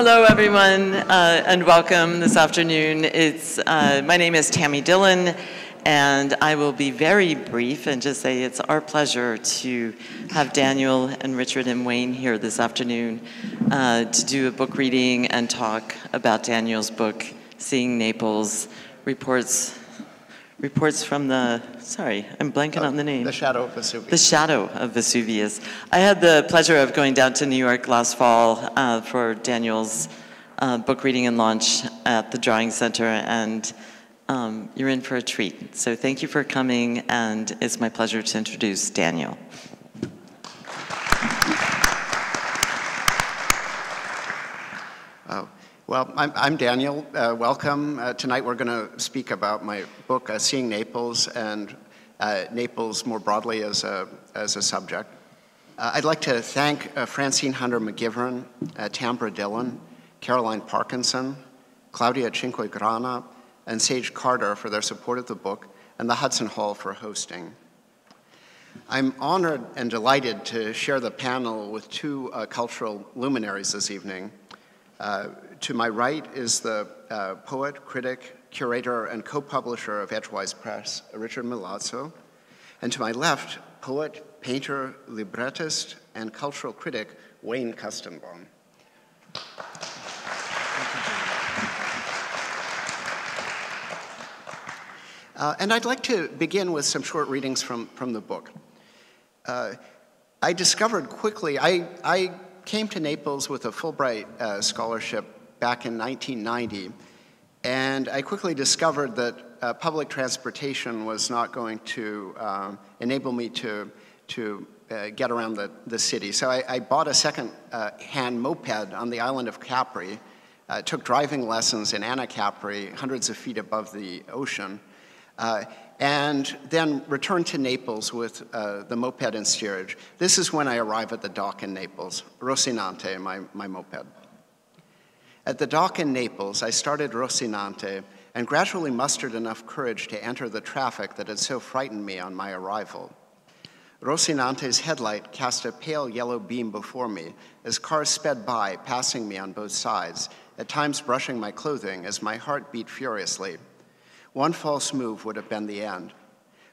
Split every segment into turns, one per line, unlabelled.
Hello, everyone, uh, and welcome this afternoon. It's, uh, my name is Tambra Dillon, and I will be very brief and just say it's our pleasure to have Daniel and Richard and Wayne here this afternoon uh, to do a book reading and talk about Daniel's book, Seeing Naples, reports reports from the, sorry, I'm blanking on the name.
The Shadow of Vesuvius.
The Shadow of Vesuvius. I had the pleasure of going down to New York last fall uh, for Daniel's uh, book reading and launch at the Drawing Center, and um, you're in for a treat. So thank you for coming, and it's my pleasure to introduce Daniel.
Well, I'm, I'm Daniel. Uh, welcome. Uh, tonight we're going to speak about my book, uh, Seeing Naples, and uh, Naples more broadly as a, as a subject. Uh, I'd like to thank uh, Francine Hunter McGivern, Tambra Dillon, Caroline Parkinson, Claudia Cinquegrana, and Sage Carter for their support of the book, and the Hudson Hall for hosting. I'm honored and delighted to share the panel with two cultural luminaries this evening. Uh, to my right is the uh, poet, critic, curator, and co-publisher of Edgewise Press, Richard Milazzo. And to my left, poet, painter, librettist, and cultural critic, Wayne Koestenbaum. Uh, and I'd like to begin with some short readings from, from the book. Uh, I discovered quickly, I, I came to Naples with a Fulbright uh, scholarship back in 1990. And I quickly discovered that uh, public transportation was not going to um, enable me to, to uh, get around the, the city. So I, I bought a second uh, hand moped on the island of Capri, uh, took driving lessons in Anacapri, hundreds of feet above the ocean, uh, and then returned to Naples with uh, the moped in steerage. This is when I arrive at the dock in Naples, Rocinante, my, my moped. At the dock in Naples, I started Rocinante and gradually mustered enough courage to enter the traffic that had so frightened me on my arrival. Rocinante's headlight cast a pale yellow beam before me as cars sped by, passing me on both sides, at times brushing my clothing as my heart beat furiously. One false move would have been the end.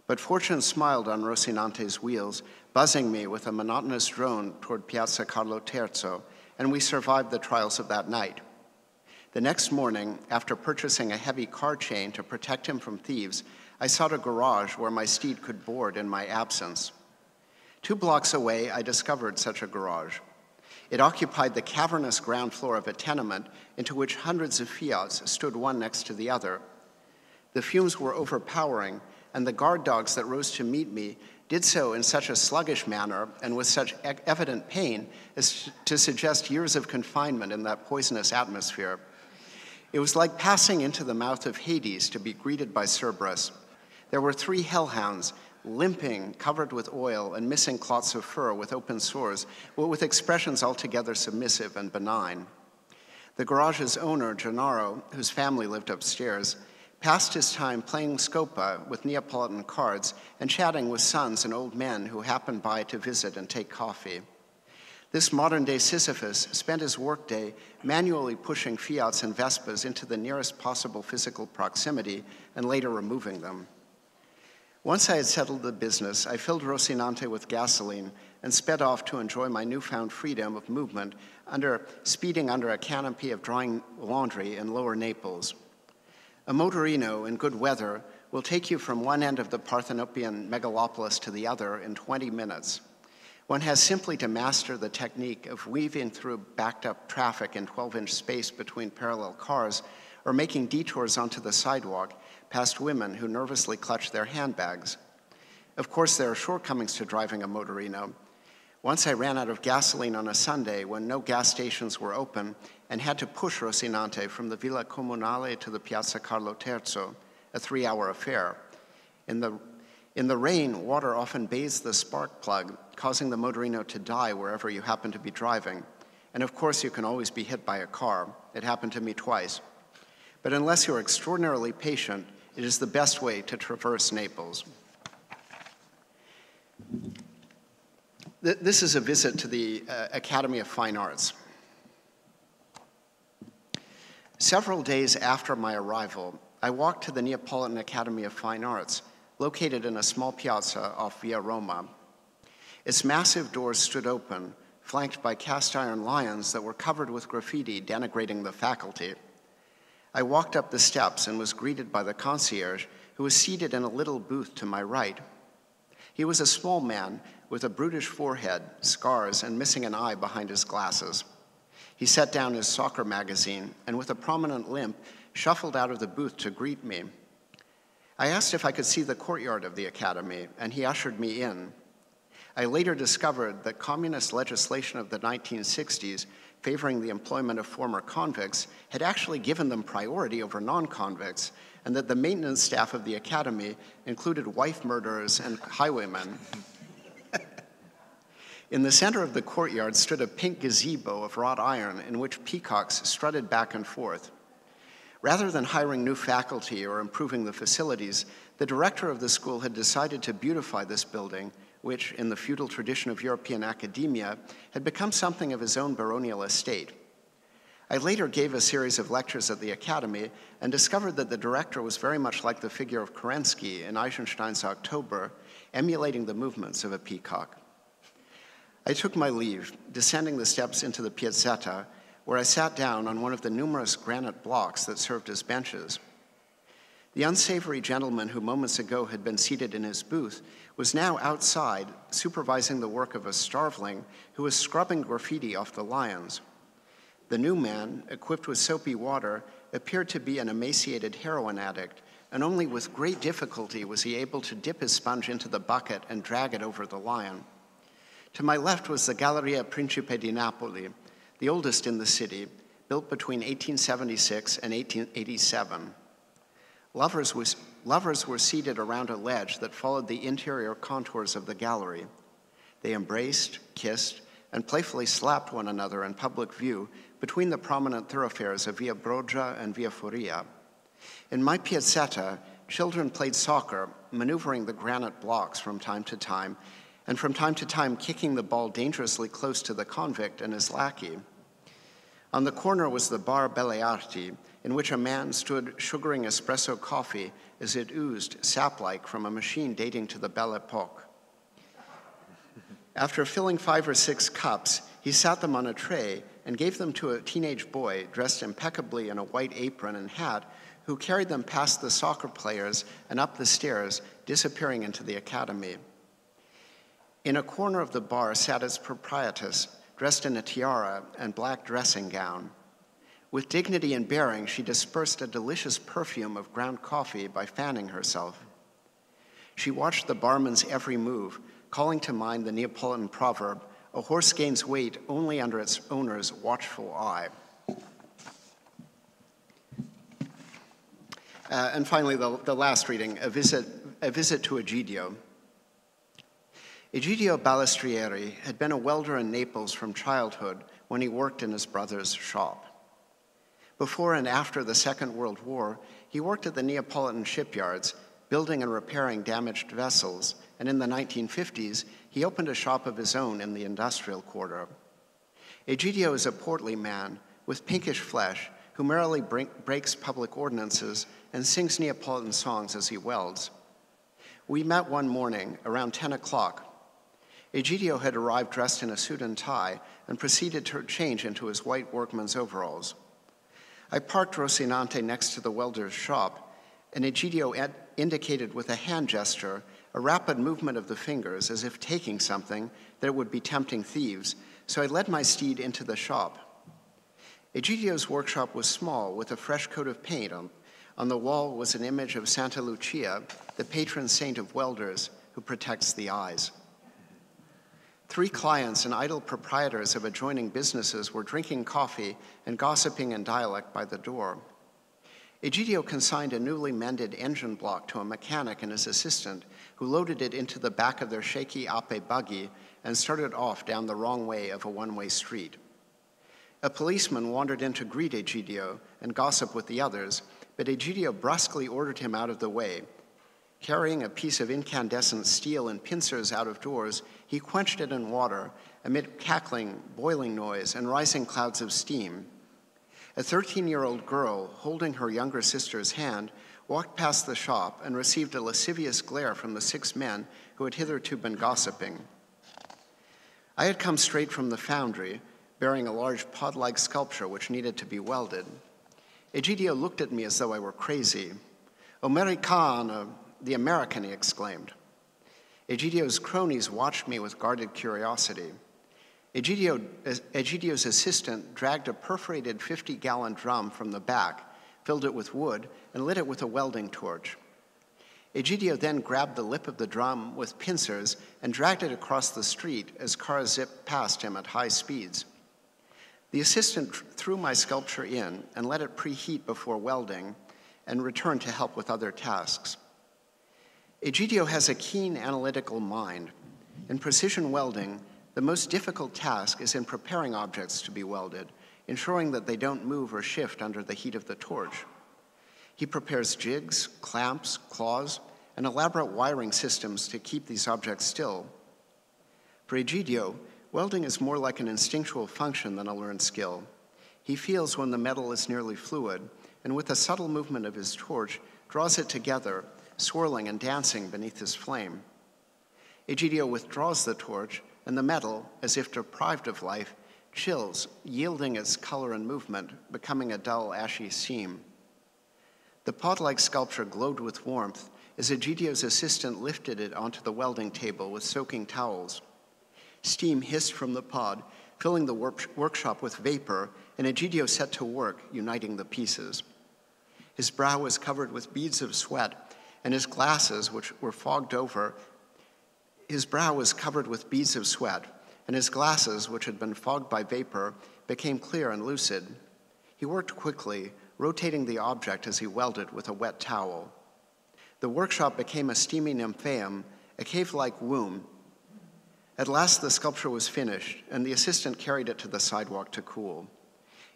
But fortune smiled on Rocinante's wheels, buzzing me with a monotonous drone toward Piazza Carlo Terzo, and we survived the trials of that night. The next morning, after purchasing a heavy car chain to protect him from thieves, I sought a garage where my steed could board in my absence. Two blocks away, I discovered such a garage. It occupied the cavernous ground floor of a tenement into which hundreds of Fiats stood one next to the other. The fumes were overpowering, and the guard dogs that rose to meet me did so in such a sluggish manner and with such evident pain as to suggest years of confinement in that poisonous atmosphere. It was like passing into the mouth of Hades to be greeted by Cerberus. There were three hellhounds, limping, covered with oil, and missing clots of fur with open sores, but with expressions altogether submissive and benign. The garage's owner, Gennaro, whose family lived upstairs, passed his time playing Scopa with Neapolitan cards and chatting with sons and old men who happened by to visit and take coffee. This modern day Sisyphus spent his workday manually pushing Fiats and Vespas into the nearest possible physical proximity and later removing them. Once I had settled the business, I filled Rocinante with gasoline and sped off to enjoy my newfound freedom of movement under, speeding under a canopy of drying laundry in lower Naples. A motorino in good weather will take you from one end of the Parthenopean megalopolis to the other in 20 minutes. One has simply to master the technique of weaving through backed up traffic in 12 inch space between parallel cars or making detours onto the sidewalk past women who nervously clutch their handbags. Of course, there are shortcomings to driving a motorino. Once I ran out of gasoline on a Sunday when no gas stations were open and had to push Rocinante from the Villa Comunale to the Piazza Carlo Terzo, a three hour affair. In the in the rain, water often bathes the spark plug, causing the motorino to die wherever you happen to be driving. And of course, you can always be hit by a car. It happened to me twice. But unless you're extraordinarily patient, it is the best way to traverse Naples. This is a visit to the uh, Academy of Fine Arts. Several days after my arrival, I walked to the Neapolitan Academy of Fine Arts, located in a small piazza off Via Roma. Its massive doors stood open, flanked by cast iron lions that were covered with graffiti denigrating the faculty. I walked up the steps and was greeted by the concierge, who was seated in a little booth to my right. He was a small man with a brutish forehead, scars, and missing an eye behind his glasses. He set down his soccer magazine and, with a prominent limp, shuffled out of the booth to greet me. I asked if I could see the courtyard of the academy, and he ushered me in. I later discovered that communist legislation of the 1960s favoring the employment of former convicts had actually given them priority over non convicts, and that the maintenance staff of the academy included wife murderers and highwaymen. in the center of the courtyard stood a pink gazebo of wrought iron in which peacocks strutted back and forth. Rather than hiring new faculty or improving the facilities, the director of the school had decided to beautify this building which, in the feudal tradition of European academia, had become something of his own baronial estate. I later gave a series of lectures at the Academy and discovered that the director was very much like the figure of Kerensky in Eisenstein's October, emulating the movements of a peacock. I took my leave, descending the steps into the piazzetta, where I sat down on one of the numerous granite blocks that served as benches. The unsavory gentleman who moments ago had been seated in his booth was now outside supervising the work of a starveling who was scrubbing graffiti off the lions. The new man, equipped with soapy water, appeared to be an emaciated heroin addict, and only with great difficulty was he able to dip his sponge into the bucket and drag it over the lion. To my left was the Galleria Principe di Napoli, the oldest in the city, built between 1876 and 1887. Lovers, was, lovers were seated around a ledge that followed the interior contours of the gallery. They embraced, kissed, and playfully slapped one another in public view between the prominent thoroughfares of Via Broggia and Via Foria. In my piazzetta, children played soccer, maneuvering the granite blocks from time to time, and from time to time kicking the ball dangerously close to the convict and his lackey. On the corner was the Bar Belle Arti, in which a man stood sugaring espresso coffee as it oozed sap like from a machine dating to the Belle Epoque. After filling five or six cups, he sat them on a tray and gave them to a teenage boy dressed impeccably in a white apron and hat who carried them past the soccer players and up the stairs, disappearing into the academy. In a corner of the bar sat its proprietress, dressed in a tiara and black dressing gown. With dignity and bearing, she dispersed a delicious perfume of ground coffee by fanning herself. She watched the barman's every move, calling to mind the Neapolitan proverb a horse gains weight only under its owner's watchful eye. Uh, and finally, the, the last reading a visit, a visit to Egidio. Egidio Balestrieri had been a welder in Naples from childhood when he worked in his brother's shop. Before and after the Second World War, he worked at the Neapolitan shipyards, building and repairing damaged vessels, and in the 1950s, he opened a shop of his own in the industrial quarter. Egidio is a portly man with pinkish flesh who merrily breaks public ordinances and sings Neapolitan songs as he welds. We met one morning around 10 o'clock. Egidio had arrived dressed in a suit and tie and proceeded to change into his white workman's overalls. I parked Rocinante next to the welder's shop, and Egidio indicated with a hand gesture a rapid movement of the fingers as if taking something that would be tempting thieves, so I led my steed into the shop. Egidio's workshop was small, with a fresh coat of paint. On, on the wall was an image of Santa Lucia, the patron saint of welders, who protects the eyes. Three clients and idle proprietors of adjoining businesses were drinking coffee and gossiping in dialect by the door. Egidio consigned a newly mended engine block to a mechanic and his assistant, who loaded it into the back of their shaky Ape buggy and started off down the wrong way of a one way street. A policeman wandered in to greet Egidio and gossip with the others, but Egidio brusquely ordered him out of the way Carrying a piece of incandescent steel and pincers out of doors, he quenched it in water amid cackling, boiling noise, and rising clouds of steam. A 13 year old girl, holding her younger sister's hand, walked past the shop and received a lascivious glare from the six men who had hitherto been gossiping. I had come straight from the foundry, bearing a large pod like sculpture which needed to be welded. Egidio looked at me as though I were crazy. Americana, the American, he exclaimed. Egidio's cronies watched me with guarded curiosity. Egidio, Egidio's assistant dragged a perforated 50 gallon drum from the back, filled it with wood, and lit it with a welding torch. Egidio then grabbed the lip of the drum with pincers and dragged it across the street as cars zipped past him at high speeds. The assistant threw my sculpture in and let it preheat before welding and returned to help with other tasks. Egidio has a keen analytical mind. In precision welding, the most difficult task is in preparing objects to be welded, ensuring that they don't move or shift under the heat of the torch. He prepares jigs, clamps, claws, and elaborate wiring systems to keep these objects still. For Egidio, welding is more like an instinctual function than a learned skill. He feels when the metal is nearly fluid, and with a subtle movement of his torch, draws it together, swirling and dancing beneath his flame. Egidio withdraws the torch, and the metal, as if deprived of life, chills, yielding its color and movement, becoming a dull, ashy seam. The pod like sculpture glowed with warmth as Egidio's assistant lifted it onto the welding table with soaking towels. Steam hissed from the pod, filling the work- workshop with vapor, and Egidio set to work, uniting the pieces. His brow was covered with beads of sweat, and his glasses, which were fogged over, his brow was covered with beads of sweat, and his glasses, which had been fogged by vapor, became clear and lucid. He worked quickly, rotating the object as he welded with a wet towel. The workshop became a steamy nymphaeum, a cave like womb at last, the sculpture was finished, and the assistant carried it to the sidewalk to cool.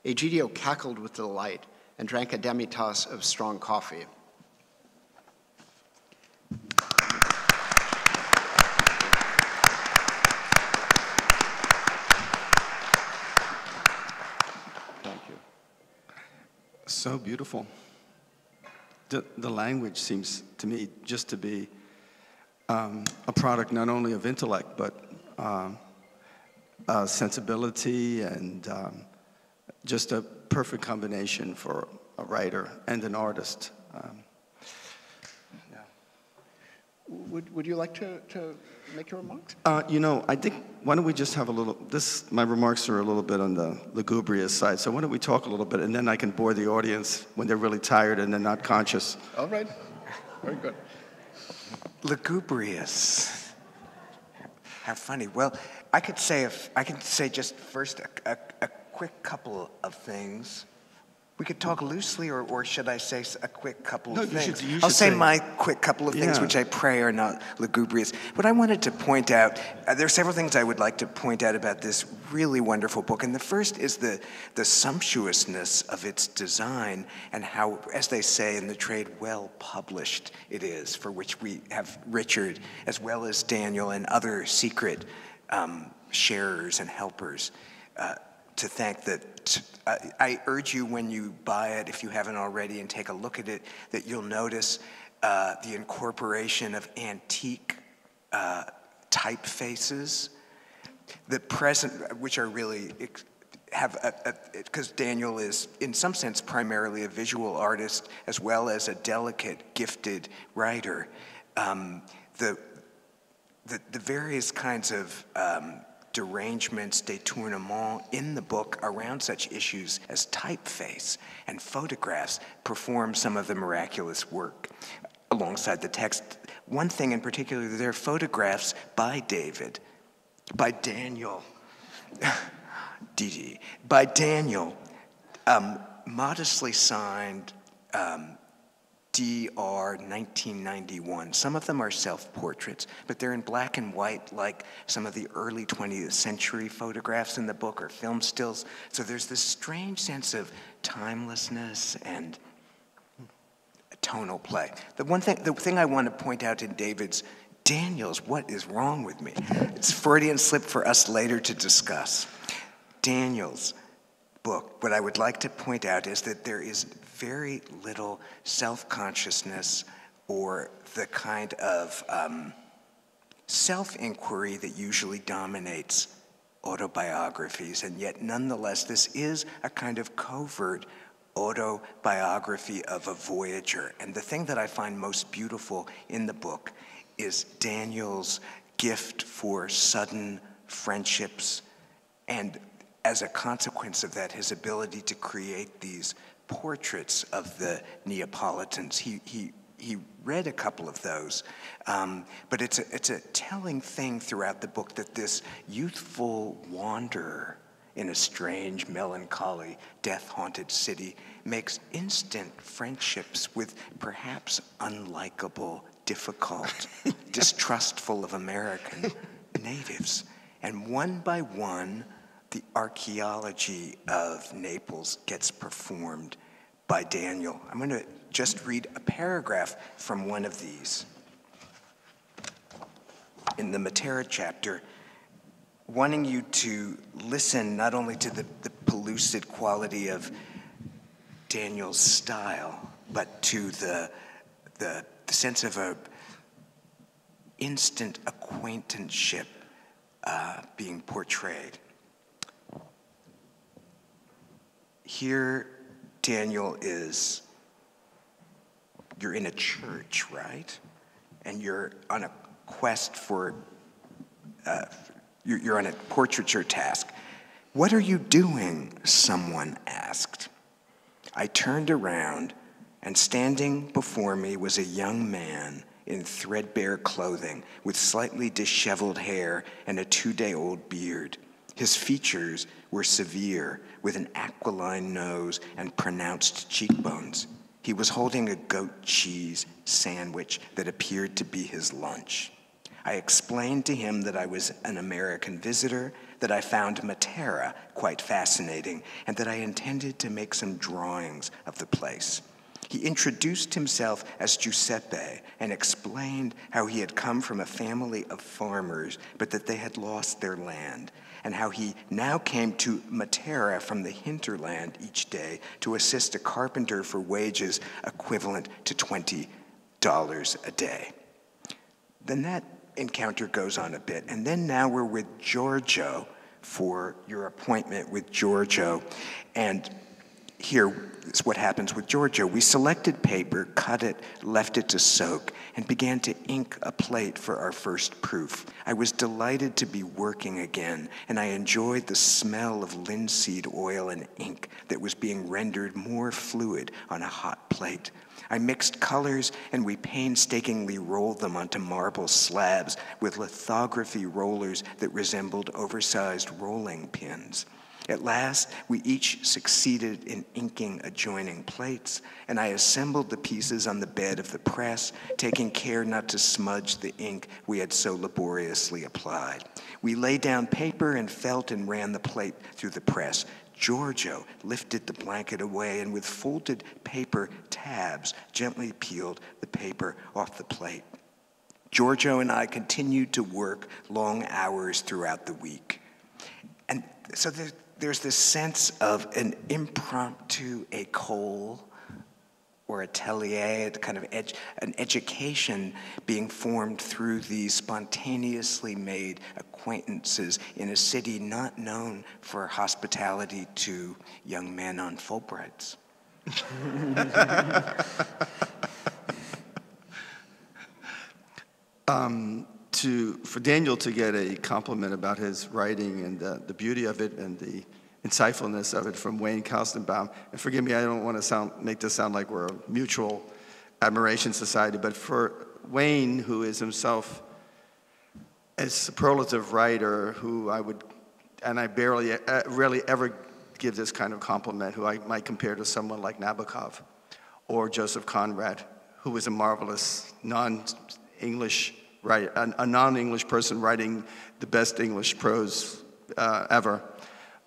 Egidio cackled with delight and drank a demitasse of strong coffee.
So beautiful. The, the language seems to me just to be um, a product not only of intellect, but um, uh, sensibility and um, just a perfect combination for a writer and an artist. Um,
yeah. Would, would you like to, to make your remarks?
Uh, you know, I think, why don't we just have a little, this, my remarks are a little bit on the lugubrious side, so why don't we talk a little bit and then I can bore the audience when they're really tired and they're not conscious.
All right. Very good.
Lugubrious. How funny. Well, I could say if I could say just first a, a, a quick couple of things. We could talk loosely, or, or should I say a quick couple
no,
of things?
You should, you
I'll say,
say,
my quick couple of things,
yeah.
which I pray are not lugubrious. But I wanted to point out, uh, there are several things I would like to point out about this really wonderful book. And the first is the, the sumptuousness of its design and how, as they say in the trade, well published it is, for which we have Richard, as well as Daniel and other secret um, sharers and helpers. Uh, to thank that uh, I urge you when you buy it, if you haven't already, and take a look at it, that you'll notice uh, the incorporation of antique uh, typefaces, the present, which are really have because Daniel is in some sense primarily a visual artist as well as a delicate, gifted writer. Um, the, the, the various kinds of um, derangements, détournements in the book around such issues as typeface and photographs perform some of the miraculous work alongside the text. One thing in particular, there are photographs by David, by Daniel, Didi, by Daniel, um, modestly signed um, DR 1991. Some of them are self portraits, but they're in black and white, like some of the early 20th century photographs in the book or film stills. So there's this strange sense of timelessness and tonal play. The one thing, the thing I want to point out in David's Daniels, what is wrong with me? It's Freudian slip for us later to discuss. Daniels, book, what I would like to point out is that there is very little self consciousness or the kind of um, self inquiry that usually dominates autobiographies. And yet, nonetheless, this is a kind of covert autobiography of a voyager. And the thing that I find most beautiful in the book is Daniel's gift for sudden friendships and as a consequence of that, his ability to create these portraits of the Neapolitans. He, he, he read a couple of those, um, but it's a, it's a telling thing throughout the book that this youthful wanderer in a strange, melancholy, death haunted city makes instant friendships with perhaps unlikable, difficult, distrustful of American natives. And one by one, the archaeology of Naples gets performed by Daniel. I'm going to just read a paragraph from one of these. In the Matera chapter, wanting you to listen not only to the, the pellucid quality of Daniel's style, but to the, the, the sense of a instant acquaintanceship uh, being portrayed. Here, Daniel is, you're in a church, right? And you're on a quest for, uh, you're, on a portraiture task. What are you doing? Someone asked. I turned around, and standing before me was a young man in threadbare clothing with slightly disheveled hair and a two day old beard. His features were severe, with an aquiline nose and pronounced cheekbones. He was holding a goat cheese sandwich that appeared to be his lunch. I explained to him that I was an American visitor, that I found Matera quite fascinating, and that I intended to make some drawings of the place. He introduced himself as Giuseppe and explained how he had come from a family of farmers, but that they had lost their land and how he now came to Matera from the hinterland each day to assist a carpenter for wages equivalent to $20 a day. Then that encounter goes on a bit, and then now we're with Giorgio for your appointment with Giorgio. And here is what happens with Giorgio. We selected paper, cut it, left it to soak, and began to ink a plate for our first proof. I was delighted to be working again, and I enjoyed the smell of linseed oil and ink that was being rendered more fluid on a hot plate. I mixed colors and we painstakingly rolled them onto marble slabs with lithography rollers that resembled oversized rolling pins. At last, we each succeeded in inking adjoining plates, and I assembled the pieces on the bed of the press, taking care not to smudge the ink we had so laboriously applied. We laid down paper and felt and ran the plate through the press. Giorgio lifted the blanket away and with folded paper tabs gently peeled the paper off the plate. Giorgio and I continued to work long hours throughout the week. And so there's, there's this sense of an impromptu école or a atelier, a kind of ed- an education being formed through these spontaneously made acquaintances in a city not known for hospitality to young men on Fulbrights.
um, to, for Daniel to get a compliment about his writing and the beauty of it and the insightfulness of it from Wayne Koestenbaum. And forgive me, I don't want to sound, make this sound like we're a mutual admiration society, but for Wayne, who is himself a superlative writer, who I would, and I barely, uh, rarely ever give this kind of compliment, who I might compare to someone like Nabokov or Joseph Conrad, who was a marvelous non-English writer, a, a non-English person writing the best English prose uh, ever.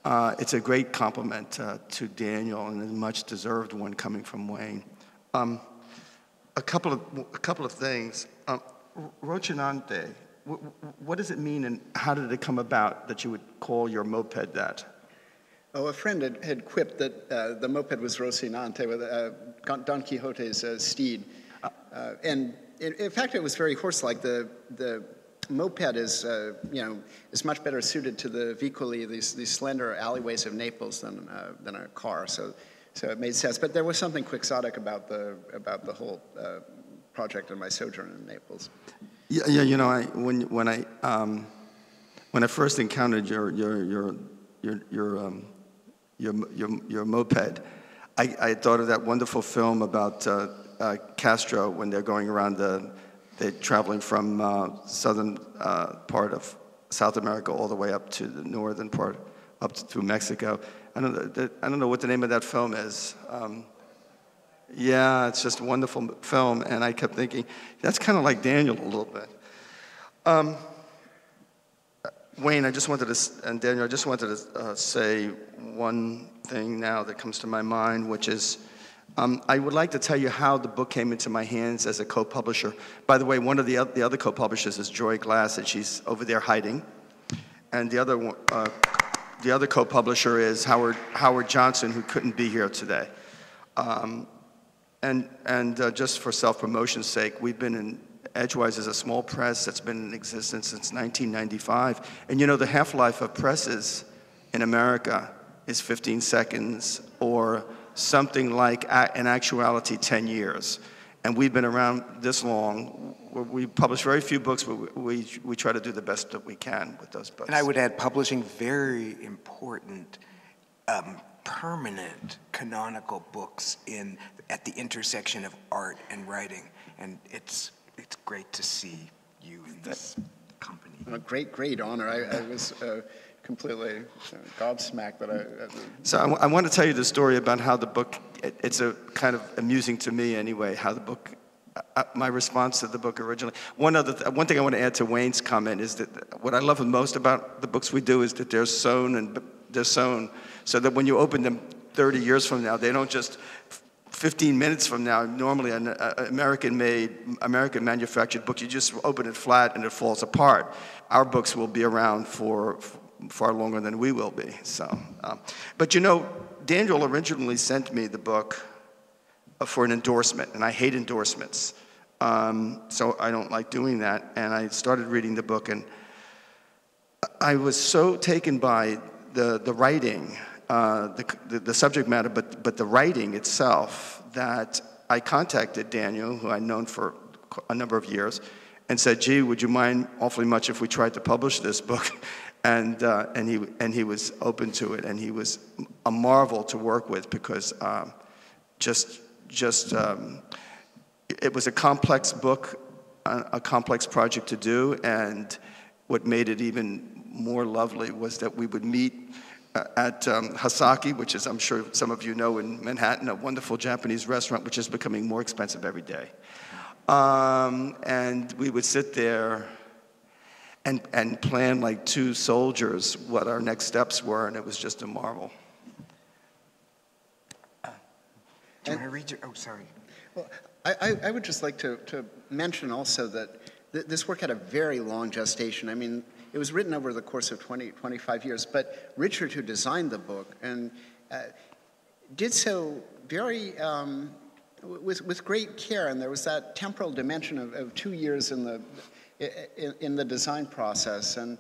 Uh, it's a great compliment uh, to Daniel and a much deserved one coming from Wayne. Um, a, couple of, a couple of things. Um, Rocinante, what does it mean and how did it come about that you would call your moped that?
Oh, a friend had, had quipped that uh, the moped was Rocinante, with uh, Don Quixote's uh, steed. Uh, and in, in, fact, it was very horse-like. The, the moped is, uh, you know, is much better suited to the vicoli, these, these slender alleyways of Naples, than, uh, than a car. So, so it made sense. But there was something quixotic about the, about the whole project and my sojourn in Naples.
Yeah, yeah you know, I, when, when, I, um, when I first encountered your, your, your, your, your um, your, your, your moped. I, I, thought of that wonderful film about uh, uh, Castro when they're going around the, they're traveling from uh, southern uh, part of South America all the way up to the northern part, up to, through Mexico. I don't, know, I don't know what the name of that film is. Um, yeah, it's just a wonderful film, and I kept thinking, that's kind of like Daniel a little bit. Um, Wayne, I just wanted to, and Daniel, I just wanted to uh, say one thing now that comes to my mind, which is um, I would like to tell you how the book came into my hands as a co-publisher. By the way, one of the, the other co-publishers is Joy Glass, and she's over there hiding. And the other, uh, the other co-publisher is Howard, Howard Johnson, who couldn't be here today. Um, and and uh, just for self-promotion's sake, we've been in Edgewise is a small press that's been in existence since 1995. And you know, the half life of presses in America is 15 seconds or something like, in actuality, 10 years. And we've been around this long. We publish very few books, but we, we try to do the best that we can with those books.
And I would add publishing very important, um, permanent canonical books in, at the intersection of art and writing. And it's it's great to see you in this company.
A great, great honor. I, I was uh, completely uh, gobsmacked that I.
so I, want to tell you the story about how the book. It, it's a kind of amusing to me anyway. How the book. Uh, uh my response to the book originally. One other, th- one thing I want to add to Wayne's comment is that what I love most about the books we do is that they're sewn and they're sewn, so that when you open them 30 years from now, they don't just 15 minutes from now, normally an American made, American manufactured book, you just open it flat and it falls apart. Our books will be around for far longer than we will be. So, um, but you know, Daniel originally sent me the book uh, for an endorsement, and I hate endorsements. Um, so I don't like doing that. And I started reading the book, and I was so taken by the, the writing uh, the, the, the, subject matter, but, but the writing itself, that I contacted Daniel, who I'd known for a number of years, and said, gee, would you mind awfully much if we tried to publish this book? And, uh, and, he, and he was open to it, and he was a marvel to work with because um, just, just um, it was a complex book, a, a complex project to do, and what made it even more lovely was that we would meet at um, Hasaki, which is, I'm sure some of you know, in Manhattan, a wonderful Japanese restaurant, which is becoming more expensive every day. Um, and we would sit there and, and plan like two soldiers what our next steps were, and it was just a marvel.
Do you want to read your, oh, sorry.
Well, I, I would just like to, to mention also that th this work had a very long gestation. I mean, it was written over the course of 20, 25 years, but Richard, who designed the book, and uh, did so very um, with, with great care, and there was that temporal dimension of, of two years in the in, the design process. And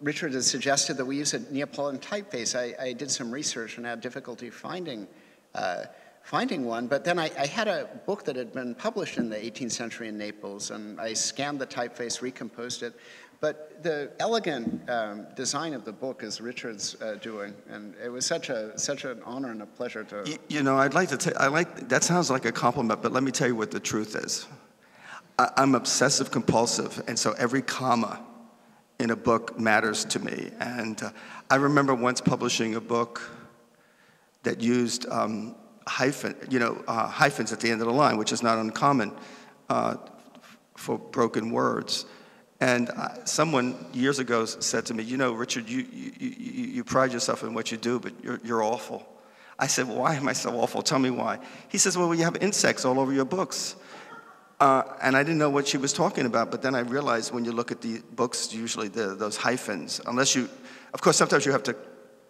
Richard has suggested that we use a Neapolitan typeface. I, I did some research and had difficulty finding. Uh, finding one, but then I, I, had a book that had been published in the 18th century in Naples, and I scanned the typeface, recomposed it, but the elegant um, design of the book is Richard's uh, doing, and it was such a such an honor and a pleasure to.
You, you know, I'd like to. I like that sounds like a compliment, but let me tell you what the truth is. I'm obsessive compulsive, and so every comma in a book matters to me. And uh, I remember once publishing a book that used um, hyphen, you know, uh, hyphens at the end of the line, which is not uncommon uh, for broken words. And someone years ago said to me, You know, Richard, you, you, you, you pride yourself in what you do, but you're, you're awful. I said, Why am I so awful? Tell me why. He says, Well, you have insects all over your books. Uh, and I didn't know what she was talking about, but then I realized when you look at the books, usually the, those hyphens, unless you, of course, sometimes you have to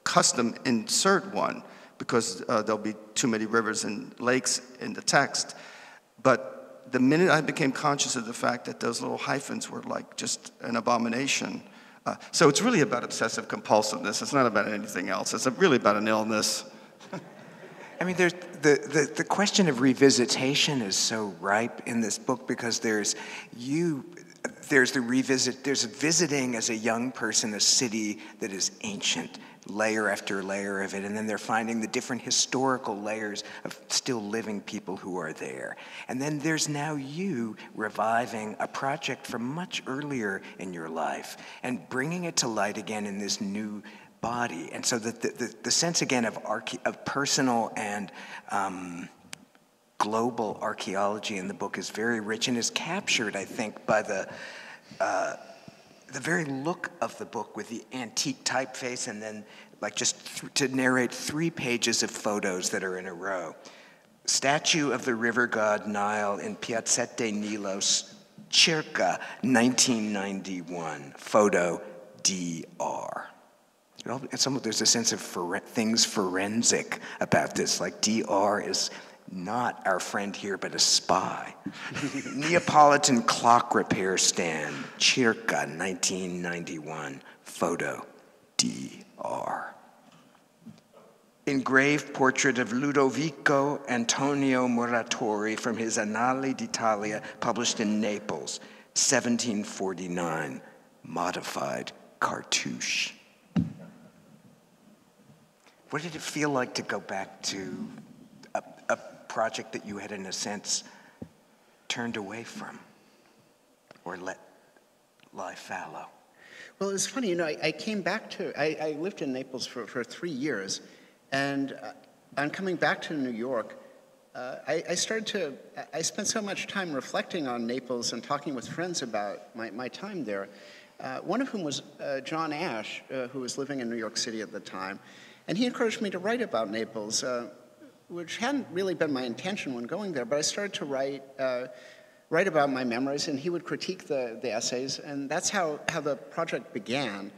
custom insert one because uh, there'll be too many rivers and lakes in the text. But the minute I became conscious of the fact that those little hyphens were like just an abomination, uh, so it's really about obsessive compulsiveness. It's not about anything else. It's really about an illness.
I mean, there's the, the, the question of revisitation is so ripe in this book because there's you, there's the revisit, there's visiting as a young person a city that is ancient, layer after layer of it, and then they're finding the different historical layers of still living people who are there. And then there's now you reviving a project from much earlier in your life and bringing it to light again in this new body. And so the, the, the sense again of, arche- of personal and um, global archaeology in the book is very rich and is captured, I think, by the. Uh, the very look of the book with the antique typeface and then like just th- to narrate three pages of photos that are in a row. Statue of the river god Nile in Piazzetta Nilos, circa 1991, photo DR. there's a sense of for, things forensic about this, like DR is not our friend here, but a spy. Neapolitan clock repair stand, Circa, 1991, photo, DR. Engraved portrait of Ludovico Antonio Muratori from his Annali d'Italia, published in Naples, 1749, modified cartouche. What did it feel like to go back to a, a project that you had, in a sense, turned away from or let lie fallow?
Well, it's funny, you know, I, I came back to, I, I, lived in Naples for, for three years, and uh, on coming back to New York, uh, I, I, started to, I spent so much time reflecting on Naples and talking with friends about my, my time there, uh, one of whom was uh, John Ash, uh, who was living in New York City at the time, and he encouraged me to write about Naples. Uh, which hadn't really been my intention when going there, but I started to write, uh, write about my memories, and he would critique the, the essays, and that's how, how the project began.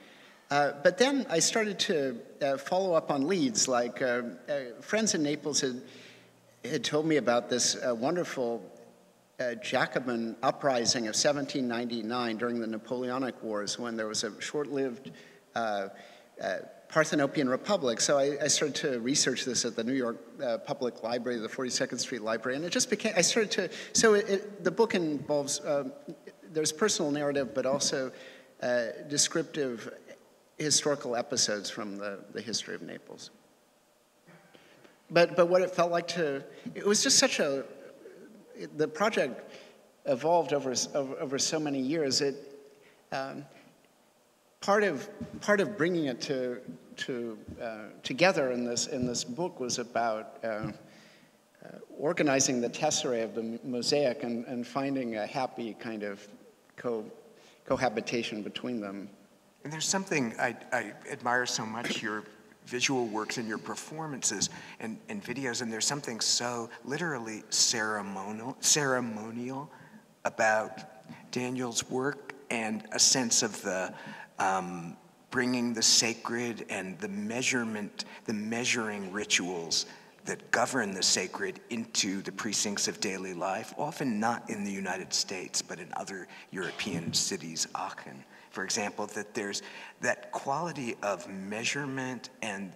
Uh, but then I started to uh, follow up on leads, like uh, uh, friends in Naples had, had told me about this uh, wonderful Jacobin uprising of 1799 during the Napoleonic Wars when there was a short-lived Parthenopean Republic. So I, I, started to research this at the New York uh, Public Library, the 42nd Street Library, and it just became, I started to, so it, it, the book involves, um, there's personal narrative, but also uh, descriptive historical episodes from the, the history of Naples. But, but what it felt like to, it was just such a, the project evolved over, over, over so many years. It, um, part of part of bringing it to to uh, together in this in this book was about uh, uh, organizing the tesserae of the mosaic and, and finding a happy kind of co cohabitation between them.
And there's something I, I admire so much your visual works and your performances and, and videos, and there's something so literally ceremonial ceremonial about Daniel's work and a sense of the um, bringing the sacred and the measurement, the measuring rituals that govern the sacred into the precincts of daily life, often not in the United States, but in other European cities, Aachen, for example, that there's that quality of measurement and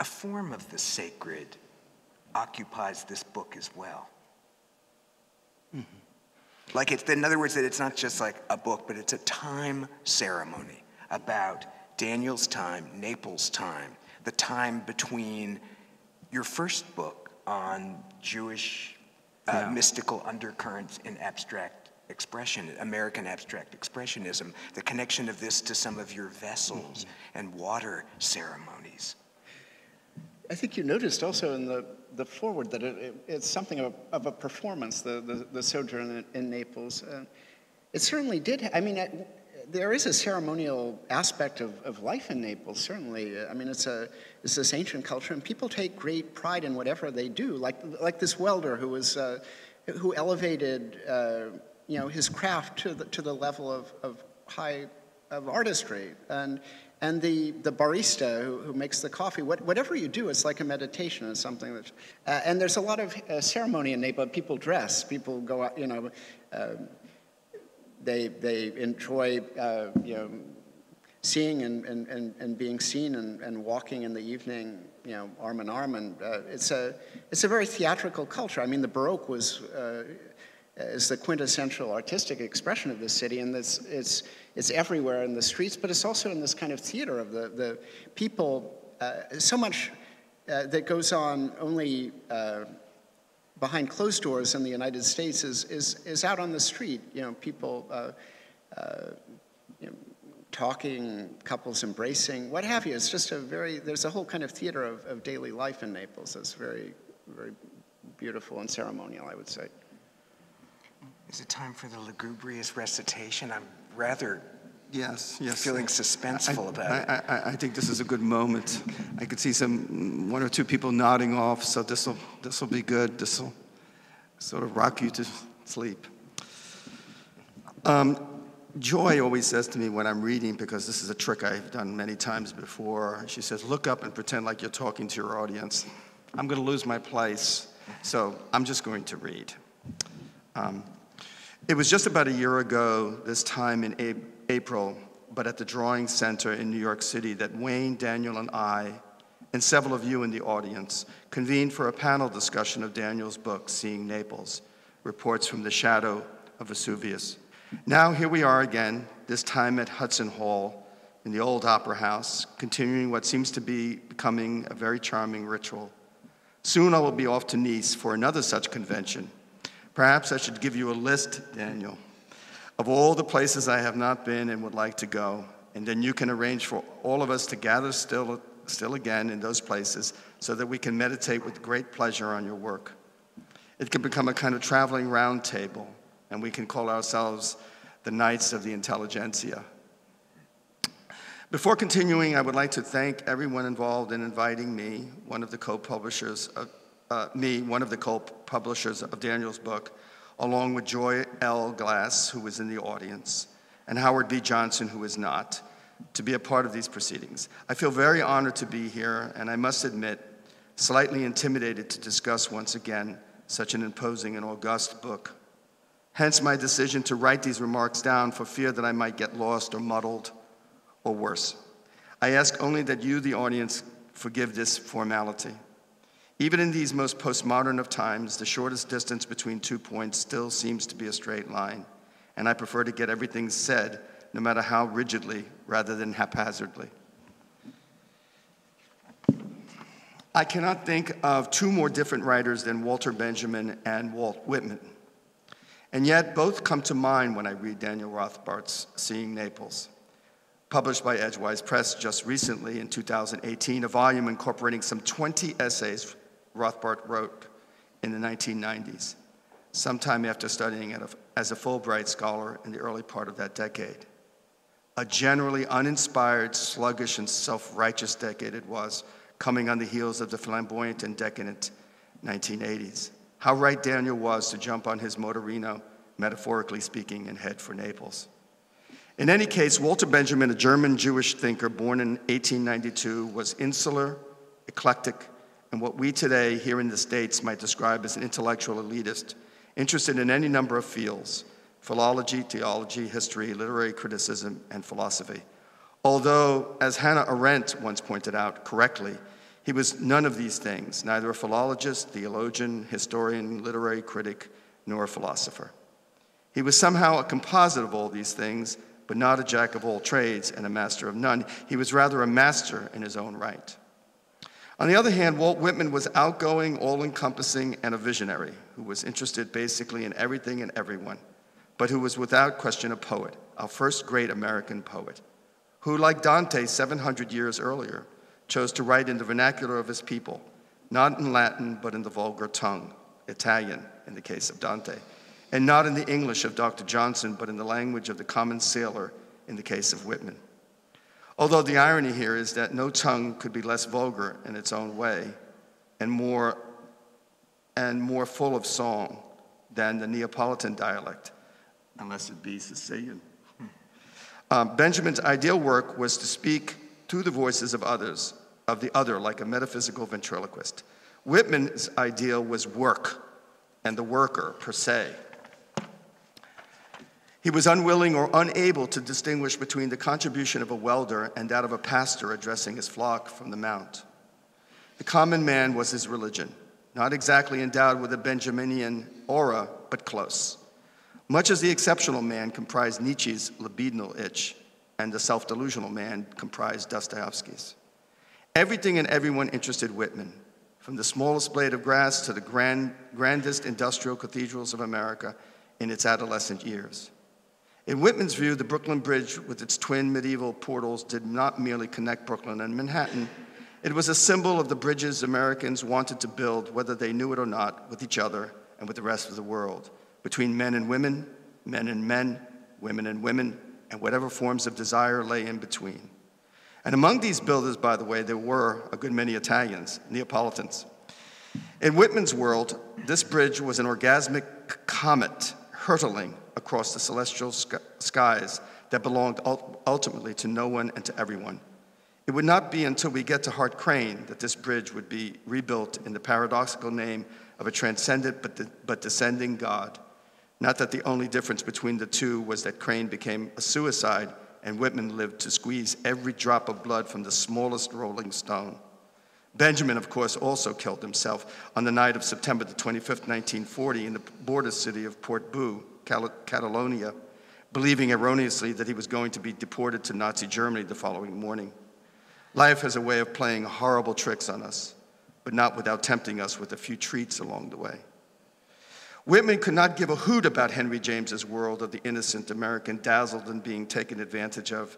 a form of the sacred occupies this book as well. Mm-hmm. Like it's, in other words, that it's not just like a book, but it's a time ceremony about Daniel's time, Naples' time, the time between your first book on Jewish uh, yeah. mystical undercurrents in abstract expression, American abstract expressionism, the connection of this to some of your vessels mm-hmm. and water ceremonies.
I think you noticed also in the the forward that it, it, it's something of a, of a performance, the, the, the sojourn in, Naples. Uh, it certainly did. I mean, there is a ceremonial aspect of, of life in Naples, certainly. I mean, it's, a, it's this ancient culture, and people take great pride in whatever they do, like, like this welder who, was, uh, who elevated uh, you know, his craft to the, to the level of, of high of artistry. And and the, the barista who, who makes the coffee, what, whatever you do, it's like a meditation. It's something that, uh, and there's a lot of uh, ceremony in Naples. People dress, people go out, you know, uh, they, they enjoy, uh, you know, seeing and, and, and, and being seen and, and walking in the evening, you know, arm in arm. And uh, it's, a, it's a very theatrical culture. I mean, the Baroque was, uh, is the quintessential artistic expression of this city, and it's, it's, it's everywhere in the streets, but it's also in this kind of theater of the, the people, uh, so much uh, that goes on only uh, behind closed doors in the United States is, is, is out on the street, you know, people uh, you know, talking, couples embracing, what have you. It's just a very, there's a whole kind of theater of, of daily life in Naples that's very, very beautiful and ceremonial, I would say.
Is it time for the lugubrious recitation? I'm rather
Yes, yes.
feeling suspenseful
I,
about
I,
it.
I, I think this is a good moment. I could see some one or two people nodding off, so this will this will be good. This will sort of rock you to sleep. Um, Joy always says to me when I'm reading, because this is a trick I've done many times before, she says, Look up and pretend like you're talking to your audience. I'm going to lose my place, so I'm just going to read. Um, it was just about a year ago, this time in April, but at the Drawing Center in New York City, that Wayne, Daniel, and I, and several of you in the audience, convened for a panel discussion of Daniel's book, Seeing Naples Reports from the Shadow of Vesuvius. Now, here we are again, this time at Hudson Hall in the old Opera House, continuing what seems to be becoming a very charming ritual. Soon I will be off to Nice for another such convention. Perhaps I should give you a list, Daniel, of all the places I have not been and would like to go, and then you can arrange for all of us to gather still, still again in those places so that we can meditate with great pleasure on your work. It can become a kind of traveling round table and we can call ourselves the Knights of the Intelligentsia. Before continuing, I would like to thank everyone involved in inviting me, one of the co-publishers of, uh, me, one of the co-publishers of Daniel's book, along with Joy L. Glass, who was in the audience, and Howard B. Johnson, who was not, to be a part of these proceedings. I feel very honored to be here, and I must admit, slightly intimidated to discuss once again such an imposing and august book. Hence my decision to write these remarks down for fear that I might get lost or muddled or worse. I ask only that you, the audience, forgive this formality. Even in these most postmodern of times, the shortest distance between two points still seems to be a straight line, and I prefer to get everything said, no matter how rigidly, rather than haphazardly. I cannot think of two more different writers than Walter Benjamin and Walt Whitman. And yet, both come to mind when I read Daniel Rothbart's Seeing Naples. Published by Edgewise Press just recently in 2018, a volume incorporating some 20 essays Rothbart wrote in the 1990s, sometime after studying as a Fulbright scholar in the early part of that decade. A generally uninspired, sluggish, and self righteous decade it was, coming on the heels of the flamboyant and decadent 1980s. How right Daniel was to jump on his motorino, metaphorically speaking, and head for Naples. In any case, Walter Benjamin, a German Jewish thinker born in 1892, was insular, eclectic, and what we today here in the States might describe as an intellectual elitist, interested in any number of fields philology, theology, history, literary criticism, and philosophy. Although, as Hannah Arendt once pointed out correctly, he was none of these things, neither a philologist, theologian, historian, literary critic, nor a philosopher. He was somehow a composite of all these things, but not a jack of all trades and a master of none. He was rather a master in his own right. On the other hand, Walt Whitman was outgoing, all encompassing, and a visionary who was interested basically in everything and everyone, but who was without question a poet, our first great American poet, who, like Dante 700 years earlier, chose to write in the vernacular of his people, not in Latin, but in the vulgar tongue, Italian in the case of Dante, and not in the English of Dr. Johnson, but in the language of the common sailor in the case of Whitman. Although the irony here is that no tongue could be less vulgar in its own way and more, and more full of song than the Neapolitan dialect, unless it be Sicilian. Um, Benjamin's ideal work was to speak to the voices of others, of the other, like a metaphysical ventriloquist. Whitman's ideal was work and the worker per se. He was unwilling or unable to distinguish between the contribution of a welder and that of a pastor addressing his flock from the mount. The common man was his religion, not exactly endowed with a Benjaminian aura, but close. Much as the exceptional man comprised Nietzsche's libidinal itch, and the self delusional man comprised Dostoevsky's. Everything and everyone interested Whitman, from the smallest blade of grass to the grand, grandest industrial cathedrals of America in its adolescent years. In Whitman's view, the Brooklyn Bridge, with its twin medieval portals, did not merely connect Brooklyn and Manhattan. It was a symbol of the bridges Americans wanted to build, whether they knew it or not, with each other and with the rest of the world, between men and women, men and men, women and women, and whatever forms of desire lay in between. And among these builders, by the way, there were a good many Italians, Neapolitans. In Whitman's world, this bridge was an orgasmic comet hurtling across the celestial skies that belonged ultimately to no one and to everyone. It would not be until we get to Hart Crane that this bridge would be rebuilt in the paradoxical name of a transcendent but, de- but descending God. Not that the only difference between the two was that Crane became a suicide and Whitman lived to squeeze every drop of blood from the smallest rolling stone. Benjamin, of course, also killed himself on the night of September the 25th, 1940, in the border city of Portbou, Catalonia, believing erroneously that he was going to be deported to Nazi Germany the following morning. Life has a way of playing horrible tricks on us, but not without tempting us with a few treats along the way. Whitman could not give a hoot about Henry James's world of the innocent American dazzled and being taken advantage of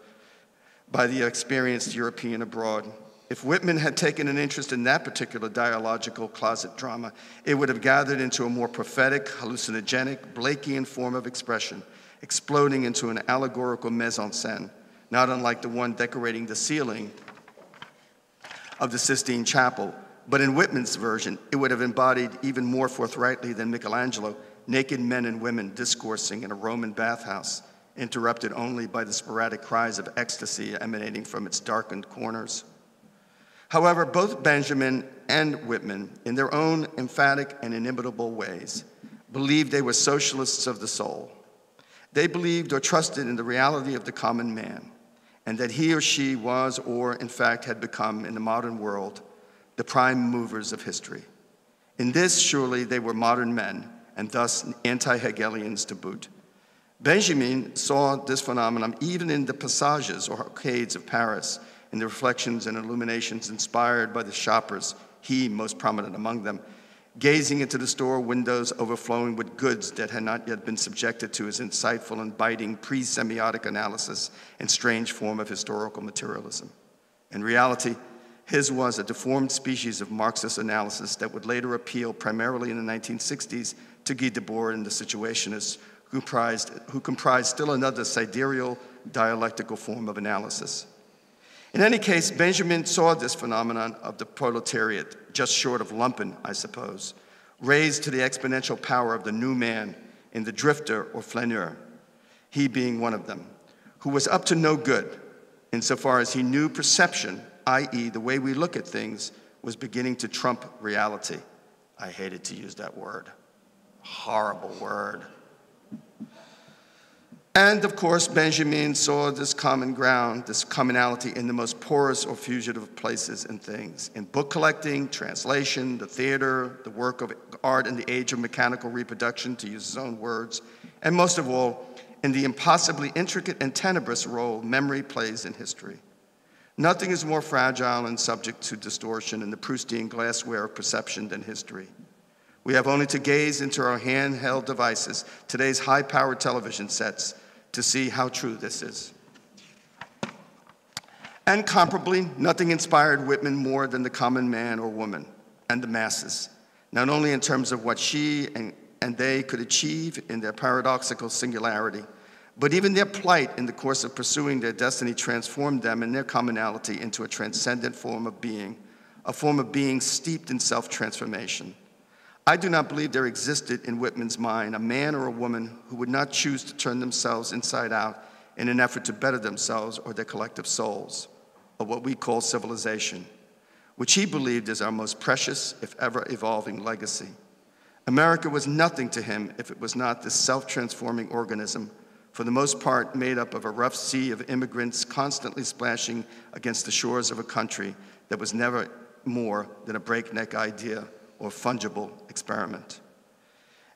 by the experienced European abroad. If Whitman had taken an interest in that particular dialogical closet drama, it would have gathered into a more prophetic, hallucinogenic, Blakean form of expression, exploding into an allegorical mise en scène, not unlike the one decorating the ceiling of the Sistine Chapel. But in Whitman's version, it would have embodied even more forthrightly than Michelangelo naked men and women discoursing in a Roman bathhouse, interrupted only by the sporadic cries of ecstasy emanating from its darkened corners. However, both Benjamin and Whitman, in their own emphatic and inimitable ways, believed they were socialists of the soul. They believed or trusted in the reality of the common man, and that he or she was, or in fact had become, in the modern world, the prime movers of history. In this, surely, they were modern men, and thus anti Hegelians to boot. Benjamin saw this phenomenon even in the passages or arcades of Paris in the reflections and illuminations inspired by the shoppers, he most prominent among them, gazing into the store windows overflowing with goods that had not yet been subjected to his insightful and biting pre semiotic analysis and strange form of historical materialism. In reality, his was a deformed species of Marxist analysis that would later appeal primarily in the 1960s to Guy Debord and the Situationists, who comprised, who comprised still another sidereal dialectical form of analysis. In any case, Benjamin saw this phenomenon of the proletariat, just short of lumpen, I suppose, raised to the exponential power of the new man in the drifter or flaneur, he being one of them, who was up to no good insofar as he knew perception, i.e., the way we look at things, was beginning to trump reality. I hated to use that word. Horrible word. And of course, Benjamin saw this common ground, this commonality in the most porous or fugitive places and things in book collecting, translation, the theater, the work of art in the age of mechanical reproduction, to use his own words, and most of all, in the impossibly intricate and tenebrous role memory plays in history. Nothing is more fragile and subject to distortion in the Proustian glassware of perception than history. We have only to gaze into our handheld devices, today's high powered television sets, to see how true this is. And comparably, nothing inspired Whitman more than the common man or woman and the masses, not only in terms of what she and, and they could achieve in their paradoxical singularity, but even their plight in the course of pursuing their destiny transformed them and their commonality into a transcendent form of being, a form of being steeped in self transformation. I do not believe there existed in Whitman's mind a man or a woman who would not choose to turn themselves inside out in an effort to better themselves or their collective souls. of what we call civilization, which he believed is our most precious, if ever evolving legacy. America was nothing to him if it was not this self transforming organism, for the most part made up of a rough sea of immigrants constantly splashing against the shores of a country that was never more than a breakneck idea or fungible experiment.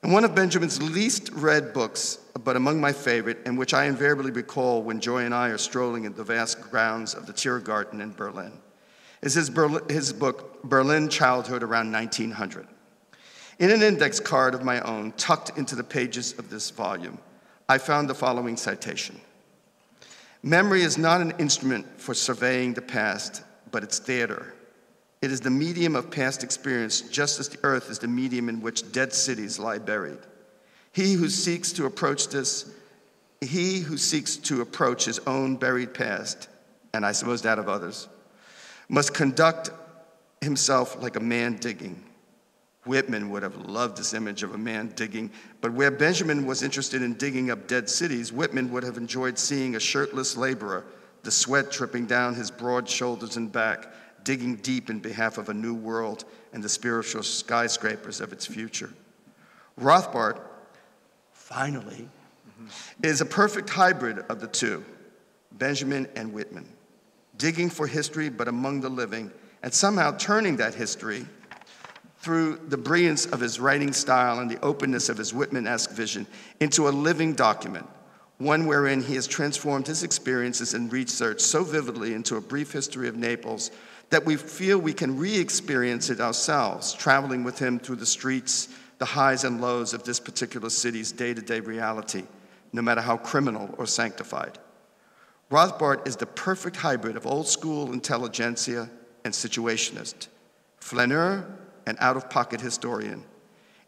And one of Benjamin's least read books, but among my favorite, and which I invariably recall when Joy and I are strolling in the vast grounds of the Tiergarten in Berlin, is his, his book, Berlin Childhood Around 1900. In an index card of my own, tucked into the pages of this volume, I found the following citation Memory is not an instrument for surveying the past, but its theater. It is the medium of past experience, just as the earth is the medium in which dead cities lie buried. He who seeks to approach this, he who seeks to approach his own buried past, and I suppose that of others, must conduct himself like a man digging. Whitman would have loved this image of a man digging, but where Benjamin was interested in digging up dead cities, Whitman would have enjoyed seeing a shirtless laborer, the sweat dripping down his broad shoulders and back, digging deep in behalf of a new world and the spiritual skyscrapers of its future. Rothbart, finally, is a perfect hybrid of the two, Benjamin and Whitman, digging for history but among the living, and somehow turning that history through the brilliance of his writing style and the openness of his Whitman esque vision into a living document, one wherein he has transformed his experiences and research so vividly into a brief history of Naples that we feel we can re experience it ourselves, traveling with him through the streets, the highs and lows of this particular city's day to day reality, no matter how criminal or sanctified. Rothbart is the perfect hybrid of old school intelligentsia and situationist, flaneur and out of pocket historian.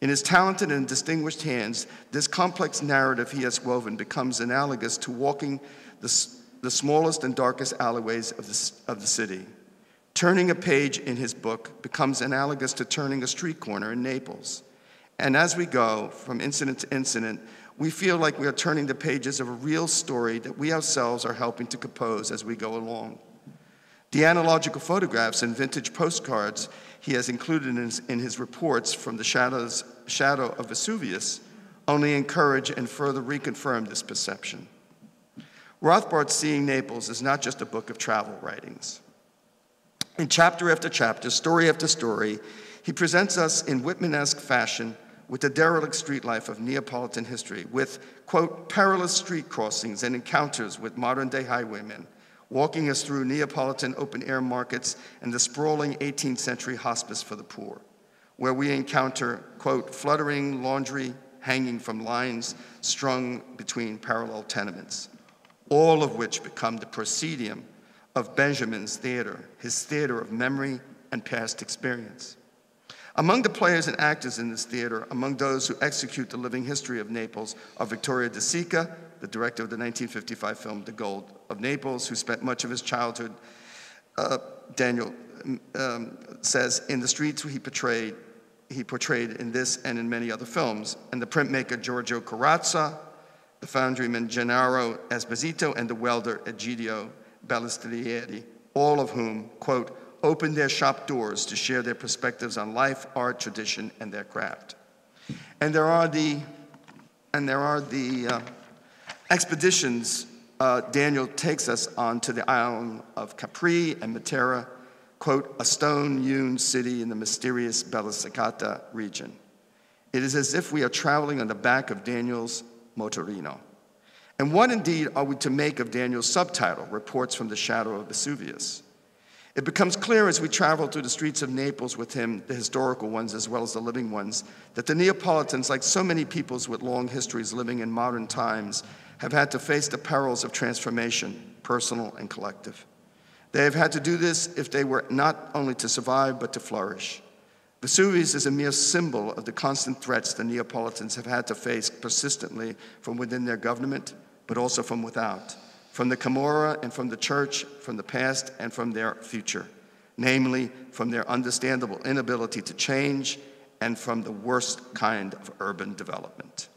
In his talented and distinguished hands, this complex narrative he has woven becomes analogous to walking the, the smallest and darkest alleyways of the, of the city. Turning a page in his book becomes analogous to turning a street corner in Naples. And as we go from incident to incident, we feel like we are turning the pages of a real story that we ourselves are helping to compose as we go along. The analogical photographs and vintage postcards he has included in his, in his reports from the shadows, shadow of Vesuvius only encourage and further reconfirm this perception. Rothbart's Seeing Naples is not just a book of travel writings. In chapter after chapter, story after story, he presents us in Whitman-esque fashion with the derelict street life of Neapolitan history, with, quote, perilous street crossings and encounters with modern day highwaymen, walking us through Neapolitan open air markets and the sprawling 18th century hospice for the poor, where we encounter, quote, fluttering laundry hanging from lines strung between parallel tenements, all of which become the proscenium of Benjamin's theater, his theater of memory and past experience. Among the players and actors in this theater, among those who execute the living history of Naples, are Vittorio De Sica, the director of the 1955 film The Gold of Naples, who spent much of his childhood, uh, Daniel um, says, in the streets he portrayed, he portrayed in this and in many other films, and the printmaker Giorgio Corazza, the foundryman Gennaro Esposito, and the welder Egidio Ballistrieri, all of whom, quote, opened their shop doors to share their perspectives on life, art, tradition, and their craft. And there are the, and there are the uh, expeditions uh, Daniel takes us on to the island of Capri and Matera, quote, a stone-hewn city in the mysterious Basilicata region. It is as if we are traveling on the back of Daniel's motorino. And what indeed are we to make of Daniel's subtitle, Reports from the Shadow of Vesuvius? It becomes clear as we travel through the streets of Naples with him, the historical ones as well as the living ones, that the Neapolitans, like so many peoples with long histories living in modern times, have had to face the perils of transformation, personal and collective. They have had to do this if they were not only to survive, but to flourish. Vesuvius is a mere symbol of the constant threats the Neapolitans have had to face persistently from within their government, but also from without from the Camorra and from the church, from the past and from their future, namely from their understandable inability to change and from the worst kind of urban development.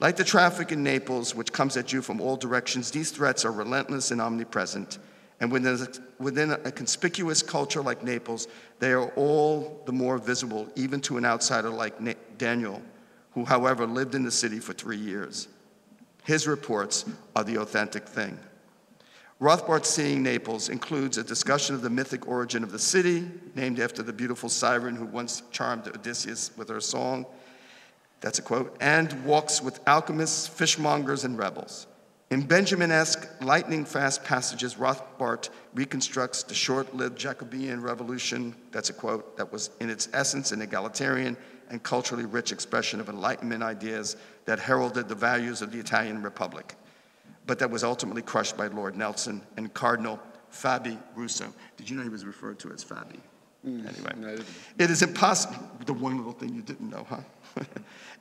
Like the traffic in Naples, which comes at you from all directions, these threats are relentless and omnipresent, And within a, within a conspicuous culture like Naples, they are all the more visible, even to an outsider like Na- Daniel, who, however, lived in the city for three years. His reports are the authentic thing. Rothbart's Seeing Naples includes a discussion of the mythic origin of the city, named after the beautiful siren who once charmed Odysseus with her song. That's a quote. And walks with alchemists, fishmongers, and rebels. In Benjamin esque, lightning fast passages, Rothbart reconstructs the short lived Jacobean revolution, that's a quote, that was in its essence an egalitarian and culturally rich expression of Enlightenment ideas that heralded the values of the Italian Republic, but that was ultimately crushed by Lord Nelson and Cardinal Fabi Russo. Did you know he was referred to as Fabi? Mm, anyway, it is impossible, the one little thing you didn't know, huh?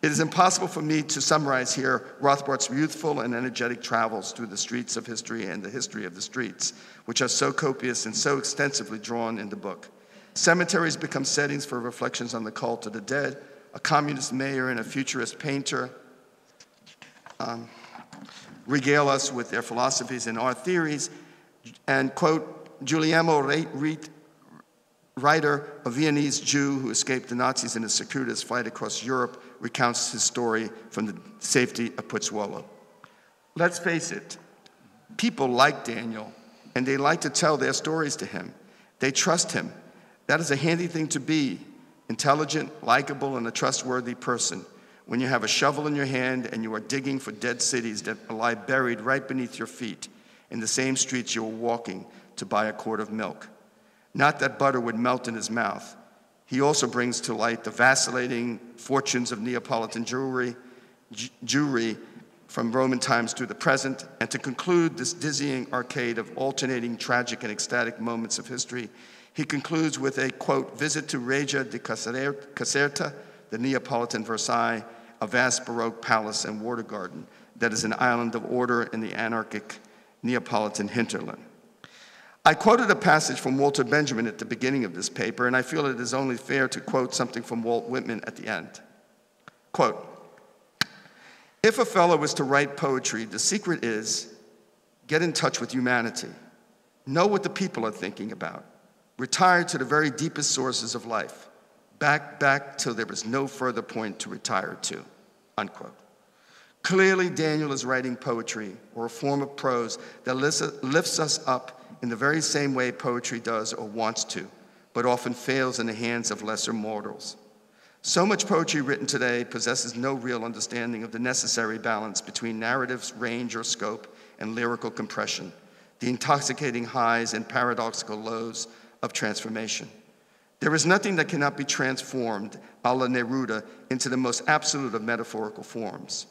it is impossible for me to summarize here Rothbart's youthful and energetic travels through the streets of history and the history of the streets, which are so copious and so extensively drawn in the book. Cemeteries become settings for reflections on the cult of the dead. A communist mayor and a futurist painter um, regale us with their philosophies and art theories. And, quote, Guglielmo Reit writer, a Viennese Jew who escaped the Nazis in a circuitous flight across Europe, recounts his story from the safety of Pozzuolo. Let's face it, people like Daniel, and they like to tell their stories to him. They trust him. That is a handy thing to be intelligent, likable, and a trustworthy person. When you have a shovel in your hand and you are digging for dead cities that lie buried right beneath your feet in the same streets you were walking to buy a quart of milk. Not that butter would melt in his mouth. He also brings to light the vacillating fortunes of Neapolitan jewelry, Jewry from Roman times to the present, and to conclude this dizzying arcade of alternating tragic and ecstatic moments of history, he concludes with a quote, visit to Reggia di Caserta, the Neapolitan Versailles, a vast Baroque palace and water garden that is an island of order in the anarchic Neapolitan hinterland. I quoted a passage from Walter Benjamin at the beginning of this paper, and I feel it is only fair to quote something from Walt Whitman at the end. Quote If a fellow was to write poetry, the secret is get in touch with humanity, know what the people are thinking about, retire to the very deepest sources of life, back, back till there is no further point to retire to. Unquote. Clearly, Daniel is writing poetry or a form of prose that lifts us up in the very same way poetry does or wants to, but often fails in the hands of lesser mortals. So much poetry written today possesses no real understanding of the necessary balance between narrative's range or scope and lyrical compression, the intoxicating highs and paradoxical lows of transformation. There is nothing that cannot be transformed, a la Neruda, into the most absolute of metaphorical forms.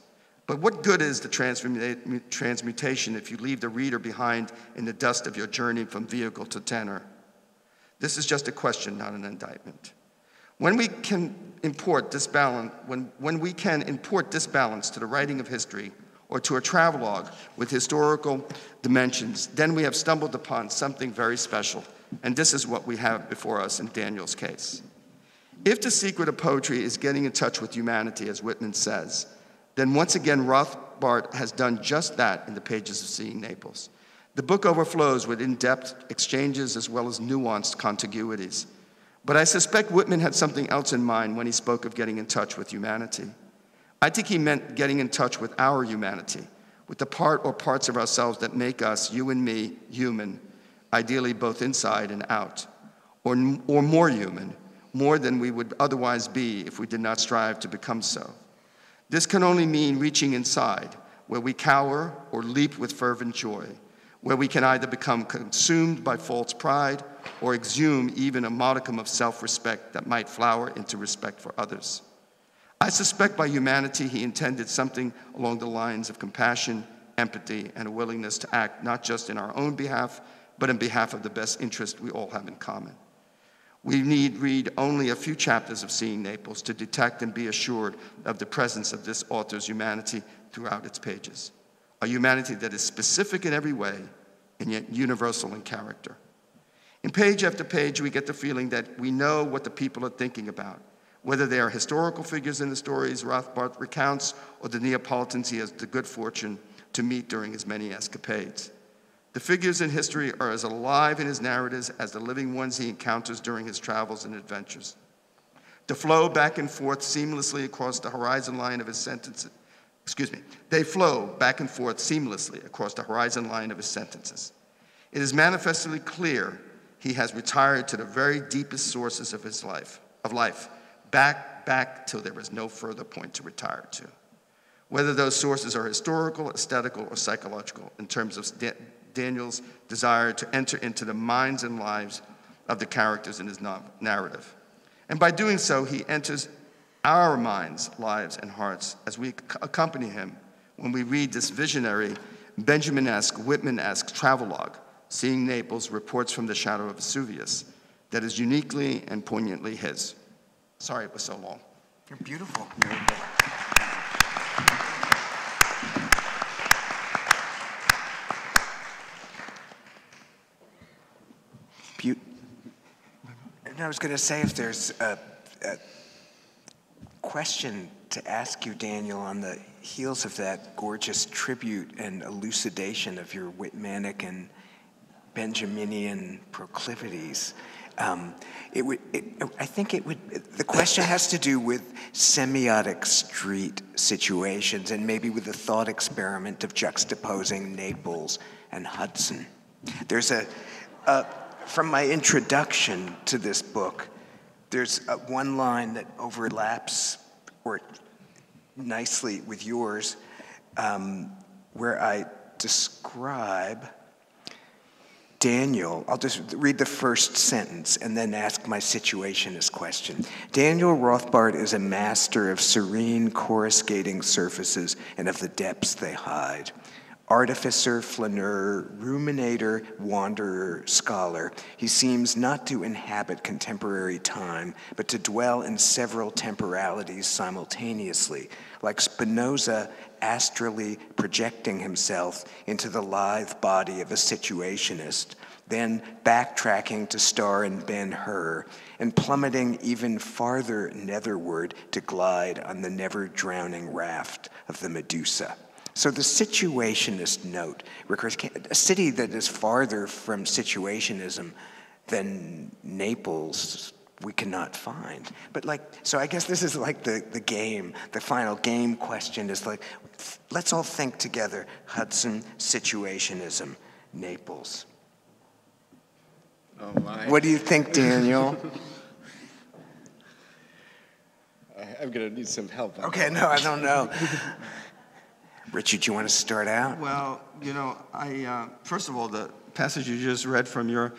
But what good is the transmutation if you leave the reader behind in the dust of your journey from vehicle to tenor? This is just a question, not an indictment. When we can import this balance, when, when we can import this balance to the writing of history or to a travelogue with historical dimensions, then we have stumbled upon something very special. And this is what we have before us in Daniel's case. If the secret of poetry is getting in touch with humanity, as Whitman says, then once again, Rothbart has done just that in the pages of Seeing Naples. The book overflows with in depth exchanges as well as nuanced contiguities. But I suspect Whitman had something else in mind when he spoke of getting in touch with humanity. I think he meant getting in touch with our humanity, with the part or parts of ourselves that make us, you and me, human, ideally both inside and out, or, or more human, more than we would otherwise be if we did not strive to become so. This can only mean reaching inside, where we cower or leap with fervent joy, where we can either become consumed by false pride or exhume even a modicum of self respect that might flower into respect for others. I suspect by humanity he intended something along the lines of compassion, empathy, and a willingness to act not just in our own behalf, but in behalf of the best interest we all have in common. We need read only a few chapters of Seeing Naples to detect and be assured of the presence of this author's humanity throughout its pages. A humanity that is specific in every way and yet universal in character. In page after page, we get the feeling that we know what the people are thinking about, whether they are historical figures in the stories Rothbart recounts or the Neapolitans he has the good fortune to meet during his many escapades. The figures in history are as alive in his narratives as the living ones he encounters during his travels and adventures. To flow back and forth seamlessly across the horizon line of his sentences, excuse me, they flow back and forth seamlessly across the horizon line of his sentences. It is manifestly clear he has retired to the very deepest sources of his life, of life, back, back till there is no further point to retire to. Whether those sources are historical, aesthetical, or psychological, in terms of Daniel's desire to enter into the minds and lives of the characters in his narrative. And by doing so, he enters our minds, lives, and hearts as we accompany him when we read this visionary, Benjamin-esque, Whitman-esque travelogue, Seeing Naples, Reports from the Shadow of Vesuvius, that is uniquely and poignantly his. Sorry it was so long.
You're beautiful. Be- I was going to say if there's a, a question to ask you, Daniel, on the heels of that gorgeous tribute and elucidation of your Whitmanic and Benjaminian proclivities. Um, it would, it, I think it would, the question has to do with semiotic street situations and maybe with the thought experiment of juxtaposing Naples and Hudson. There's a, a from my introduction to this book, there's a, one line that overlaps or nicely with yours, um, where I describe Daniel. I'll just read the first sentence and then ask my situationist question. Daniel Rothbart is a master of serene coruscating surfaces and of the depths they hide artificer, flaneur, ruminator, wanderer, scholar, he seems not to inhabit contemporary time, but to dwell in several temporalities simultaneously, like Spinoza astrally projecting himself into the lithe body of a situationist, then backtracking to star in Ben Hur, and plummeting even farther netherward to glide on the never drowning raft of the Medusa. So the situationist note recurs, a city that is farther from situationism than Naples we cannot find. But like, so I guess this is like the, the game, the final game question is like, let's all think together, Hudson, situationism, Naples.
Oh my.
What do you think, Daniel?
I'm gonna need some help.
Okay, no, I don't know. Richard, you want to start out?
Well, you know, I uh, first of all, the passage you just read from your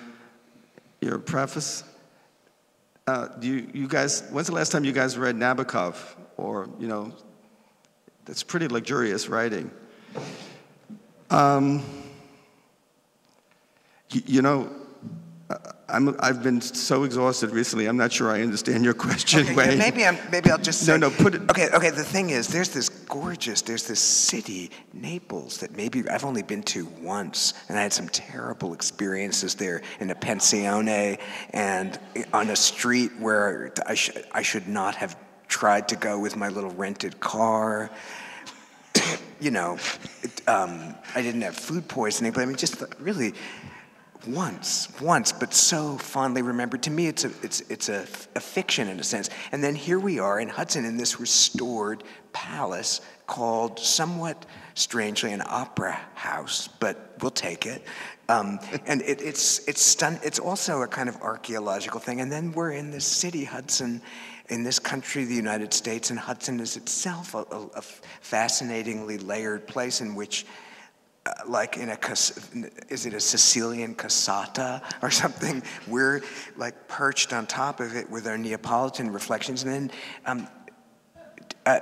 your preface. Uh, do you, you guys? When's the last time you guys read Nabokov? Or you know, that's pretty luxurious writing. Um, you, you know, I'm, I've been so exhausted recently. I'm not sure I understand your question.
Okay, yeah, maybe I'm. Maybe I'll just say.
No, no. Put it.
Okay, okay. The thing is, there's this gorgeous. There's this city, Naples, that maybe I've only been to once, and I had some terrible experiences there in a pensione and on a street where I, sh- I should not have tried to go with my little rented car. you know, it, um, I didn't have food poisoning, but I mean, just really once, once, but so fondly remembered. To me, it's a, it's, it's a, a fiction in a sense. And then here we are in Hudson in this restored palace called somewhat strangely an opera house, but we'll take it. Um, and it, it's, it's, stun- it's also a kind of archaeological thing. And then we're in this city, Hudson, in this country, the United States, and Hudson is itself a, a, a fascinatingly layered place in which like in a is it a Sicilian cassata or something? We're like perched on top of it with our Neapolitan reflections. And then, um, uh,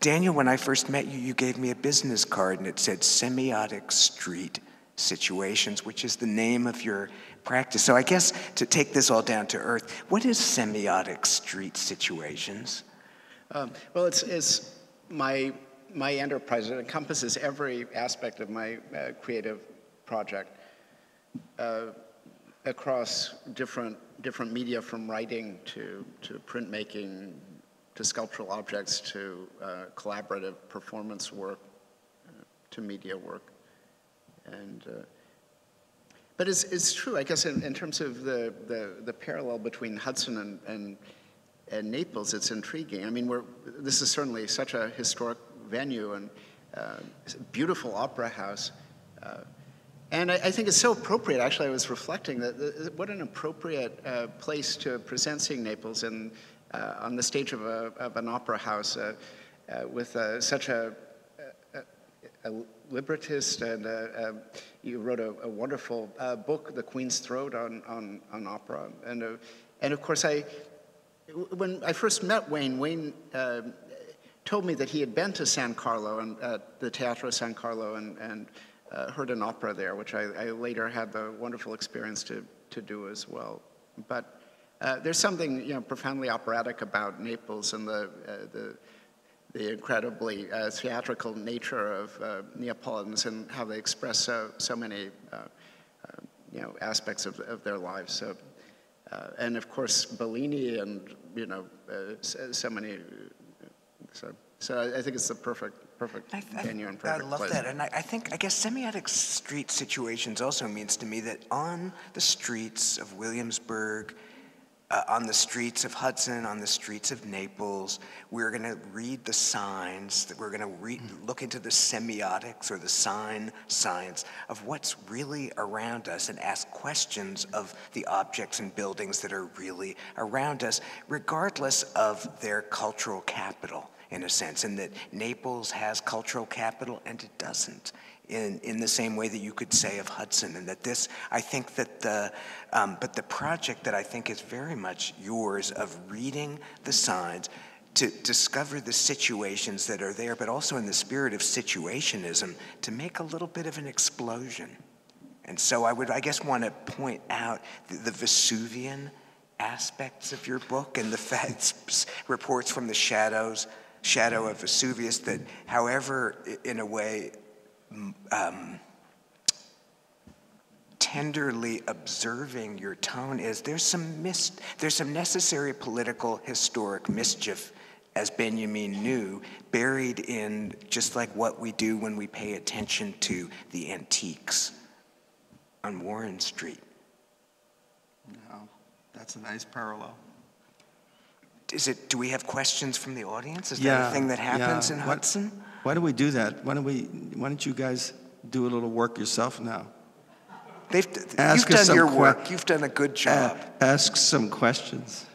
Daniel, when I first met you, you gave me a business card and it said Semiotic Street Situations, which is the name of your practice. So I guess to take this all down to earth, what is Semiotic Street Situations?
Um, well, it's, it's my my enterprise. It encompasses every aspect of my uh, creative project uh, across different, different media from writing to, to printmaking to sculptural objects to uh, collaborative performance work uh, to media work. And uh, but it's, it's true, I guess, in, in terms of the, the, the parallel between Hudson and, and, and Naples, it's intriguing. I mean, we're, this is certainly such a historic venue and uh, beautiful opera house. Uh, and I, I, think it's so appropriate, actually, I was reflecting that, what an appropriate uh, place to present Seeing Naples and uh, on the stage of, a, of an opera house uh, uh, with such a, a, a, librettist and you wrote a, wonderful book, The Queen's Throat, on, on, on opera. And, and of course, I, when I first met Wayne, Wayne told me that he had been to San Carlo and at the Teatro San Carlo and, and uh, heard an opera there, which I, I, later had the wonderful experience to, to do as well. But uh, there's something you know, profoundly operatic about Naples and the, uh, the, the, incredibly uh, theatrical nature of uh, Neapolitans and how they express so, so many uh, you know, aspects of, of their lives. So, and of course, Bellini and you know, so many so, so I think it's the perfect, perfect I, venue and perfect
I love
place.
that, and I, I, think I guess semiotic street situations also means to me that on the streets of Williamsburg, uh, on the streets of Hudson, on the streets of Naples, we're going to read the signs. That we're going to re- look into the semiotics or the sign science of what's really around us and ask questions of the objects and buildings that are really around us, regardless of their cultural capital in a sense, and that Naples has cultural capital and it doesn't. In, in the same way that you could say of Hudson, and that this, I think that the, um, but the project that I think is very much yours of reading the signs, to discover the situations that are there, but also in the spirit of situationism, to make a little bit of an explosion. And so I would, I guess, want to point out the, the Vesuvian aspects of your book and the facts, reports from the shadows shadow of Vesuvius that, however, in a way, um, tenderly observing your tone is, there's some mis- there's some necessary political historic mischief, as Benjamin knew, buried in just like what we do when we pay attention to the antiques on Warren Street.
No, that's a nice parallel
is it, do we have questions from the audience? Is yeah, that a thing that happens yeah. in Hudson?
Why, why do we do that? Why don't we, why don't you guys do a little work yourself now?
They've, Ask you've done your work. You've done a good job.
ask some questions.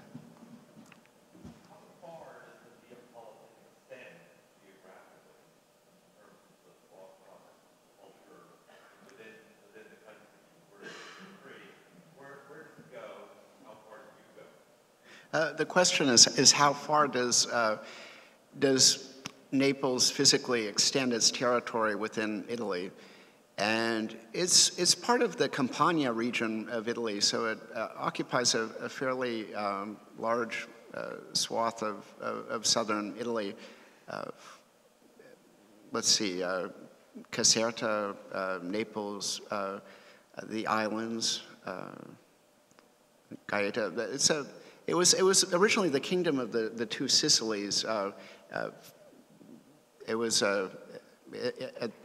Uh, the question is, is how far does, uh, does Naples physically extend its territory within Italy? And it's, it's part of the Campania region of Italy, so it uh, occupies a, a fairly um, large uh, swath of, of, of, southern Italy. Uh, let's see, Caserta, Naples, the islands, Gaeta. It's a, it was, it was originally the kingdom of the, the two Sicilies. Uh, uh, it was, uh,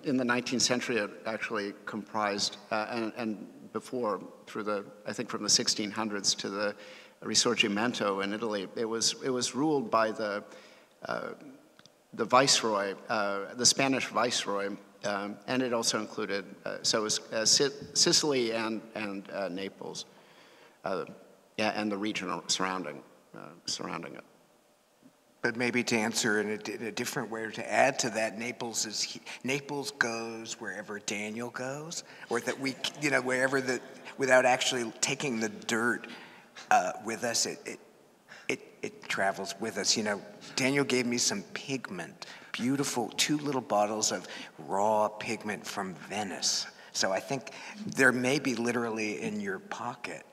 in the 19th century, it actually comprised, uh, and, and before, through the, I think from the 1600s to the Risorgimento in Italy, it was, it was ruled by the, uh, the viceroy, uh, the Spanish viceroy, um, and it also included, so it was Sicily and, and Naples yeah, and the region surrounding, uh, surrounding it.
But maybe to answer in a, in a, different way, or to add to that, Naples is Naples goes wherever Daniel goes, or that we, you know, wherever the, without actually taking the dirt uh, with us, it, it it it travels with us. You know, Daniel gave me some pigment, beautiful, two little bottles of raw pigment from Venice. So I think there may be literally in your pocket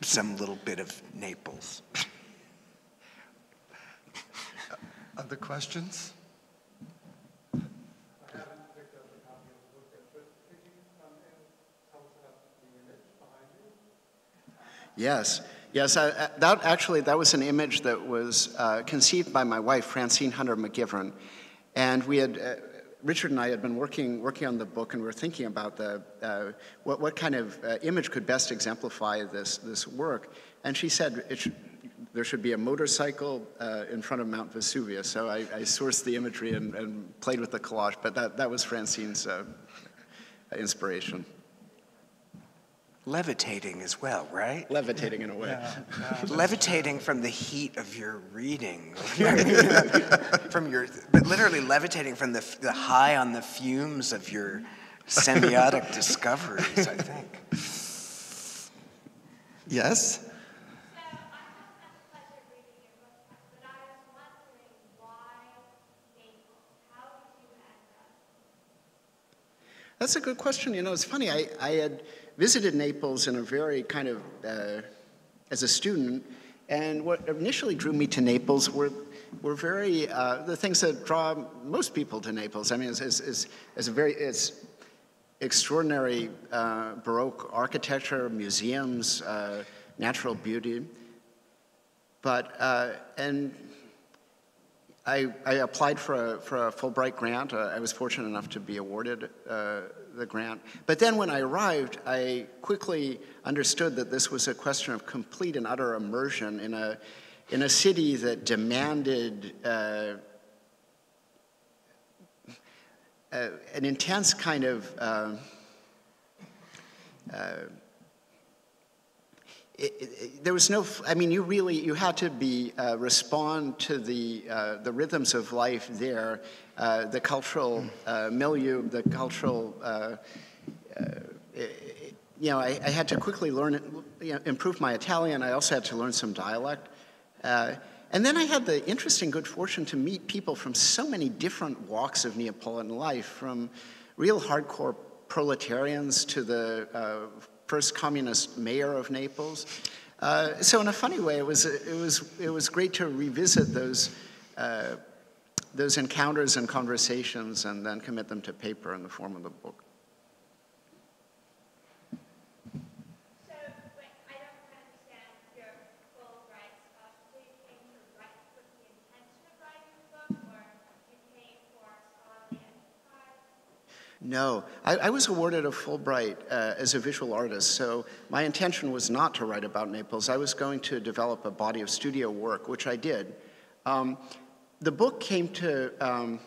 some little bit of Naples.
Other questions?
Yes, yes. I, that actually that was an image that was uh, conceived by my wife, Francine Hunter McGivern, and we had uh, Richard and I had been working, working on the book and we were thinking about the, uh, what, what kind of uh, image could best exemplify this, this work. And she said there should be a motorcycle uh, in front of Mount Vesuvius. So I, I sourced the imagery and, and, played with the collage, but that, that was Francine's uh, inspiration.
Levitating as well, right?
Levitating in a way.
levitating from the heat of your reading. from your, but literally levitating from the, the high on the fumes of your semiotic discoveries, I think.
Yes?
That's a good question. You know, it's funny. I, I had visited Naples in a very kind of, uh, as a student, and what initially drew me to Naples were, were very, uh, the things that draw most people to Naples. I mean, it's, it's, it's, a very, it's extraordinary uh, Baroque architecture, museums, uh, natural beauty. But, uh, and I, I, applied for a, for a Fulbright grant. Uh, I was fortunate enough to be awarded uh, the grant. But then when I arrived, I quickly understood that this was a question of complete and utter immersion in a, in a city that demanded uh, uh an intense kind of uh, uh, it, it, there was no, I mean, you really, you had to be, uh, respond to the, uh, the rhythms of life there, uh, the cultural uh, milieu, the cultural, uh, uh, you know, I, I, had to quickly learn, you know, improve my Italian. I also had to learn some dialect. and then I had the interesting good fortune to meet people from so many different walks of Neapolitan life, from real hardcore proletarians to the first communist mayor of Naples. Uh, so in a funny way, it was, it was, it was great to revisit those, uh, those encounters and conversations and then commit them to paper in the form of the book. No, I, I, was awarded a Fulbright uh, as a visual artist, so my intention was not to write about Naples. I was going to develop a body of studio work, which I did. Um, the book came to, um,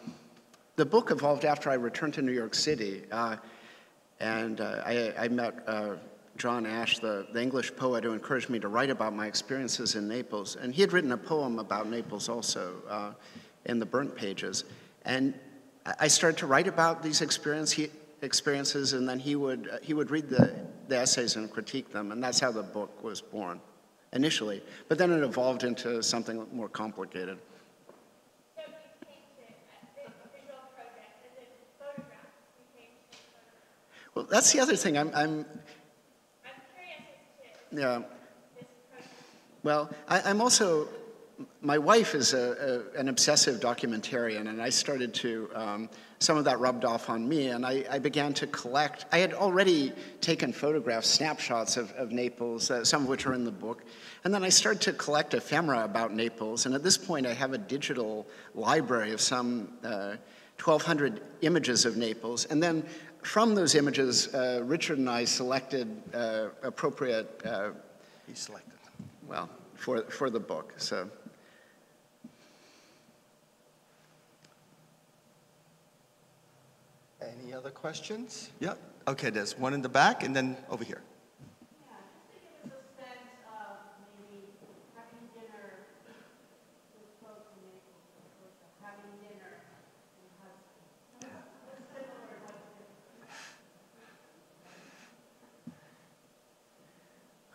the book evolved after I returned to New York City, uh, and uh, I, I, met uh, John Ash, the, the English poet who encouraged me to write about my experiences in Naples. And he had written a poem about Naples also uh, in the Burnt Pages. And I started to write about these experience, he, experiences, and then he would, uh, he would read the, the essays and critique them, and that's how the book was born initially. But then it evolved into something more complicated. Well, that's the other thing. I'm, I'm, I'm yeah. Well, I, am also my wife is a, a, an obsessive documentarian, and I started to, um, some of that rubbed off on me, and I, I, began to collect. I had already taken photographs, snapshots of, of Naples, uh, some of which are in the book, and then I started to collect ephemera about Naples, and at this point I have a digital library of some uh, 1,200 images of Naples, and then from those images, uh, Richard and I selected uh, appropriate. Uh,
he selected. Them.
Well, for, for the book, so.
Any other questions? Yeah. Okay, there's one in the back and then over here.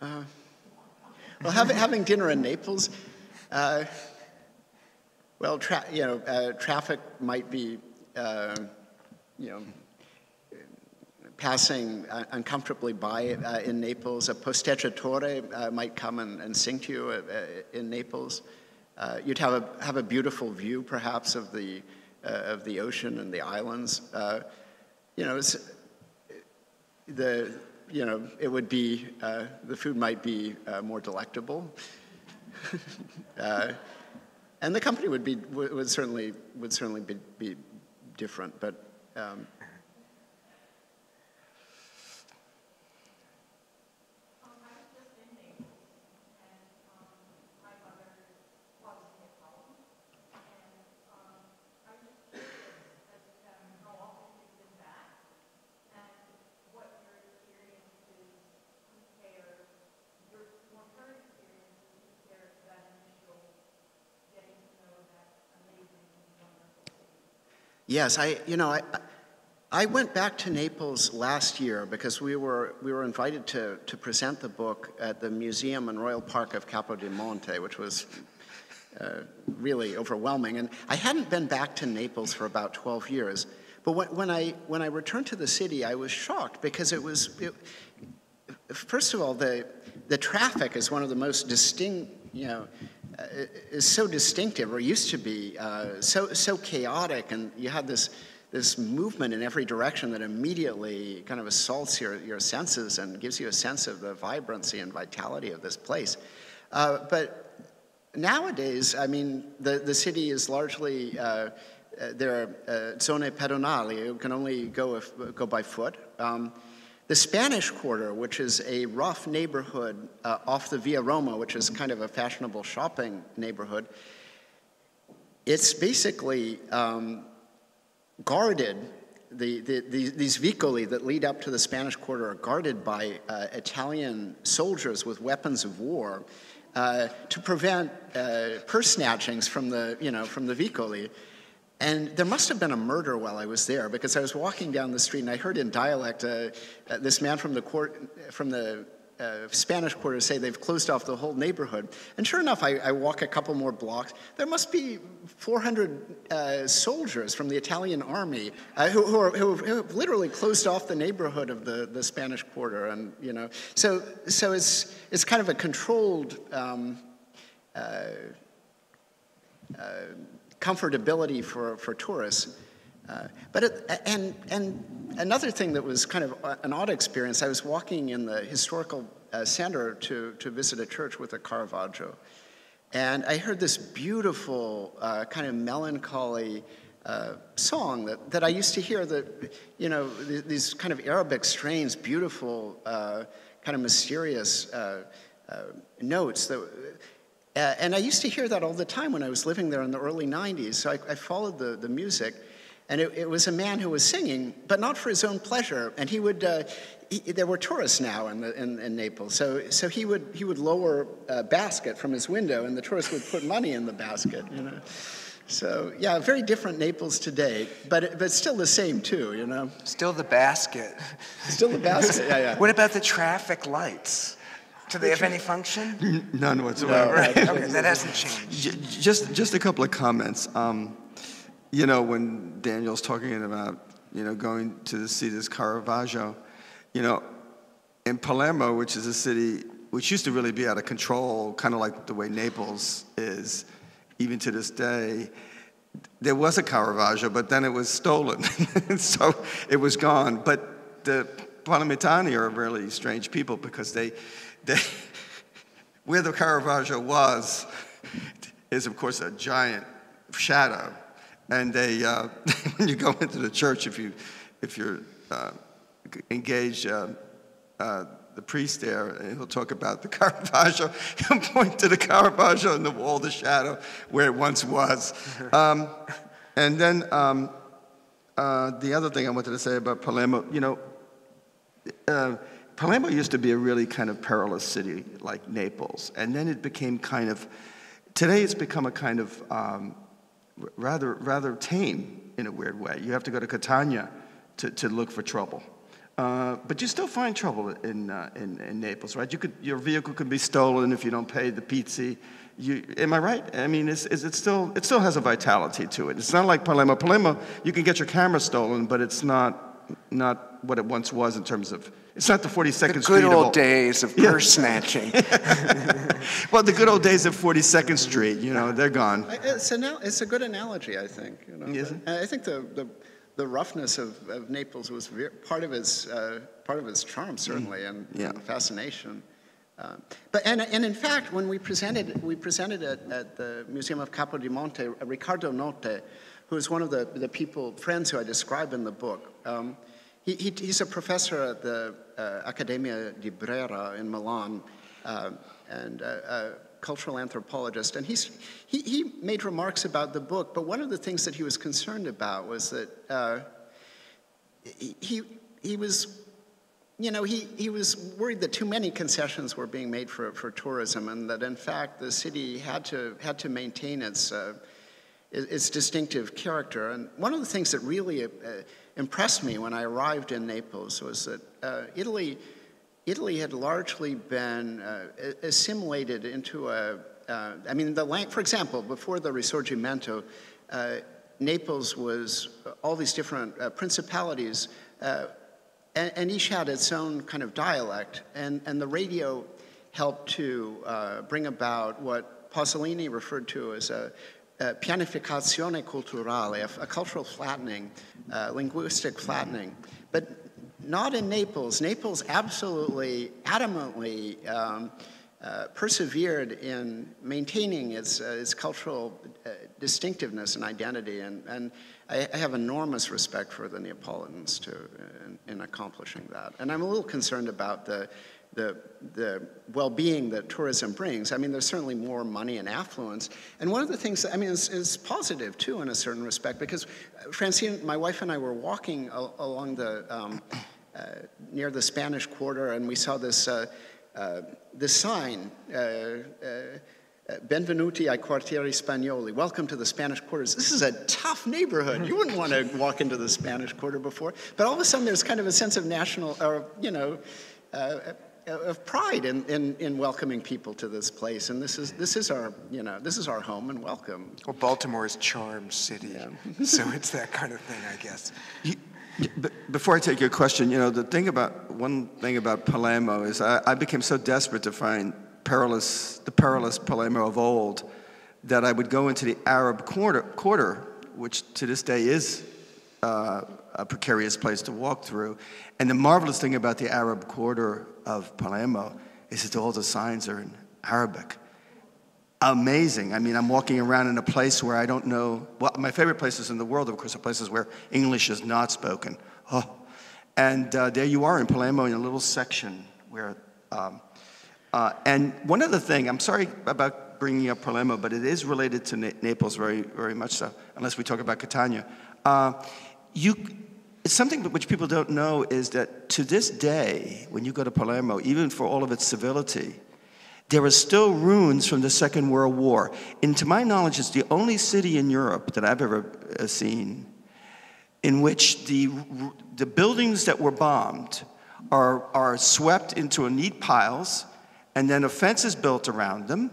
Uh, well, having, having dinner in Naples, uh, well, you know, uh, traffic might be uh, you know, passing uh, uncomfortably by uh, in Naples. A posteggiatore uh, might come and, and, sing to you uh, uh, in Naples. Uh, you'd have a, have a beautiful view, perhaps, of the, of the ocean and the islands. you know, the, you know, it would be, the food might be more delectable. and the company would be, would certainly, would certainly be, be different, but Um, Yes, I, you know, I, I went back to Naples last year because we were, we were invited to, to present the book at the Museum and Royal Park of Capodimonte, which was uh, really overwhelming. And I hadn't been back to Naples for about 12 years. But when, when, I, when I returned to the city, I was shocked because it was, it, first of all, the, the traffic is one of the most distinct, you know, is so distinctive, or used to be, uh, so, so chaotic, and you had this, this movement in every direction that immediately kind of assaults your, your senses and gives you a sense of the vibrancy and vitality of this place. Uh, but nowadays, I mean, the, the city is largely, uh, uh there are uh, zone pedonali, you can only go, if, go by foot. Um, the Spanish Quarter, which is a rough neighborhood uh, off the Via Roma, which is kind of a fashionable shopping neighborhood, it's basically um, guarded. The, the, the, these vicoli that lead up to the Spanish Quarter are guarded by uh, Italian soldiers with weapons of war uh, to prevent uh, purse snatchings from the, you know, from the vicoli. And there must have been a murder while I was there because I was walking down the street and I heard in dialect uh, uh, this man from the court, from the uh, Spanish Quarter say they've closed off the whole neighborhood. And sure enough, I, I walk a couple more blocks. There must be 400 uh, soldiers from the Italian army uh, who, who, are, who, have literally closed off the neighborhood of the, the Spanish Quarter. And, you know, so, so it's, it's kind of a controlled um, uh, uh comfortability for, for tourists. Uh, but it, and, and another thing that was kind of an odd experience, I was walking in the historical uh, center to, to visit a church with a Caravaggio. And I heard this beautiful, uh, kind of melancholy uh, song that, that I used to hear that, you know, th- these kind of Arabic strains, beautiful, uh, kind of mysterious uh, notes that uh, and I used to hear that all the time when I was living there in the early 90s. So I, I followed the, the music. And it, it, was a man who was singing, but not for his own pleasure. And he would, uh, he, there were tourists now in, the, in, in, Naples. So, so he, would, he would lower a basket from his window, and the tourists would put money in the basket, you know. So, yeah, very different Naples today, but, but still the same, too, you know.
Still the basket.
Still the basket, yeah, yeah.
what about the traffic lights? Do they have any function?
None whatsoever.
No, okay, that hasn't changed.
Just, just a couple of comments. Um, you know, when Daniel's talking about, you know, going to see this Caravaggio, you know, in Palermo, which is a city which used to really be out of control, kind of like the way Naples is, even to this day, there was a Caravaggio, but then it was stolen. so it was gone. But the Palermitani are really strange people because they, where the Caravaggio was is, of course, a giant shadow. And they, uh, when you go into the church, if, you, if you're uh, engaged, uh, uh the priest there, and he'll talk about the Caravaggio. He'll point to the Caravaggio in the wall, the shadow, where it once was. Um, and then um, uh, the other thing I wanted to say about Palermo, you know, uh, Palermo used to be a really kind of perilous city like Naples, and then it became kind of, today it's become a kind of um, rather, rather tame in a weird way. You have to go to Catania to, to look for trouble. Uh, but you still find trouble in, uh, in, in, Naples, right? You could, your vehicle could be stolen if you don't pay the pizzi. You, am I right? I mean, is, is it, still, it still has a vitality to it. It's not like Palermo. Palermo, you can get your camera stolen, but it's not, not what it once was in terms of it's not the 42nd
the
Street.
good old days of purse snatching.
well, the good old days of 42nd Street, you know, they're gone.
It's, an, it's a good analogy, I think. You know? Is it? I think the, the, the roughness of, of Naples was very, part of its uh, part of its charm, certainly, mm. and, yeah. and fascination. Uh, but and, and in fact, when we presented we presented it at the Museum of Capodimonte, Riccardo Notte, who is one of the, the people, friends who I describe in the book. Um, he, he, he's a professor at the uh, Accademia di Brera in Milan uh, and a cultural anthropologist. And he's, he, he made remarks about the book, but one of the things that he was concerned about was that uh, he, he was you know, he, he was worried that too many concessions were being made for, for tourism and that in fact the city had to, had to maintain its, uh, its distinctive character. And one of the things that really uh, impressed me when I arrived in Naples was that uh, Italy, Italy had largely been uh, assimilated into a, uh, I mean, the for example, before the Risorgimento, uh, Naples was all these different principalities and, and, each had its own kind of dialect, and, and the radio helped to uh, bring about what Pasolini referred to as a, a pianificazione culturale, a, a cultural flattening, uh, linguistic flattening. But not in Naples. Naples absolutely, adamantly um, uh, persevered in maintaining its, uh, its cultural uh, distinctiveness and identity. And, and I, I, have enormous respect for the Neapolitans to, in, in, accomplishing that. And I'm a little concerned about the, the, the well-being that tourism brings. I mean, there's certainly more money and affluence. And one of the things, that, I mean, is, is positive too in a certain respect because Francine, my wife and I were walking al along the, um, uh, near the Spanish Quarter and we saw this, uh, uh, this sign, uh, uh, Benvenuti ai quartieri spagnoli. Welcome to the Spanish quarters. This is a tough neighborhood. You wouldn't want to walk into the Spanish quarter before. But all of a sudden, there's kind of a sense of national, or, you know, uh, of pride in, in, in, welcoming people to this place. And this is, this is our, you know, this is our home and welcome.
Well, Baltimore is charm city. Yeah. so it's that kind of thing, I guess. You,
before I take your question, you know, the thing about, one thing about Palermo is I, I became so desperate to find perilous, the perilous Palermo of old, that I would go into the Arab quarter, quarter which to this day is uh, a precarious place to walk through. And the marvelous thing about the Arab quarter of Palermo is that all the signs are in Arabic. Amazing. I mean, I'm walking around in a place where I don't know. Well, my favorite places in the world, of course, are places where English is not spoken. Oh. And uh, there you are in Palermo in a little section where um, uh, and one other thing, I'm sorry about bringing up Palermo, but it is related to Na Naples very, very much so, unless we talk about Catania. Uh, you, something which people don't know is that to this day, when you go to Palermo, even for all of its civility, there are still ruins from the Second World War. And to my knowledge, it's the only city in Europe that I've ever uh, seen in which the, the buildings that were bombed are, are swept into neat piles and then a fence is built around them,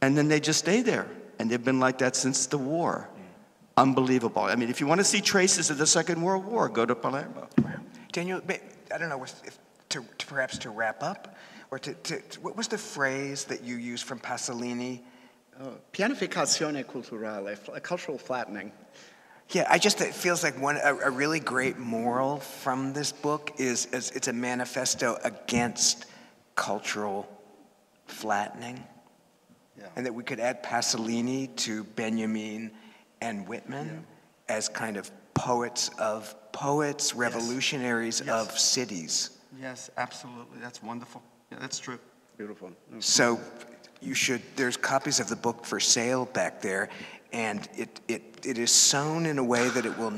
and then they just stay there. And they've been like that since the war. Unbelievable. I mean, if you want to see traces of the Second World War, go to Palermo.
Daniel, I don't know if to, to perhaps to wrap up, or to, to, what was the phrase that you used from Pasolini?
Oh, pianificazione culturale, a cultural flattening.
Yeah, I just it feels like one a, a really great moral from this book is, is it's a manifesto against cultural flattening. Yeah. And that we could add Pasolini to Benjamin and Whitman yeah. as kind of poets of poets, revolutionaries yes. Yes. of cities.
Yes, absolutely. That's wonderful. Yeah, that's true.
Beautiful.
So you should, there's copies of the book for sale back there, and it, it, it is sewn in a way that it will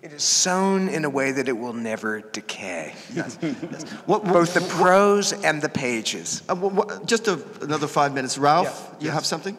it is sewn in a way that it will never decay. Yes. yes. What, what, Both the prose and the pages.
Uh, what, just a, another five minutes. Ralph, yeah. you yes. have something?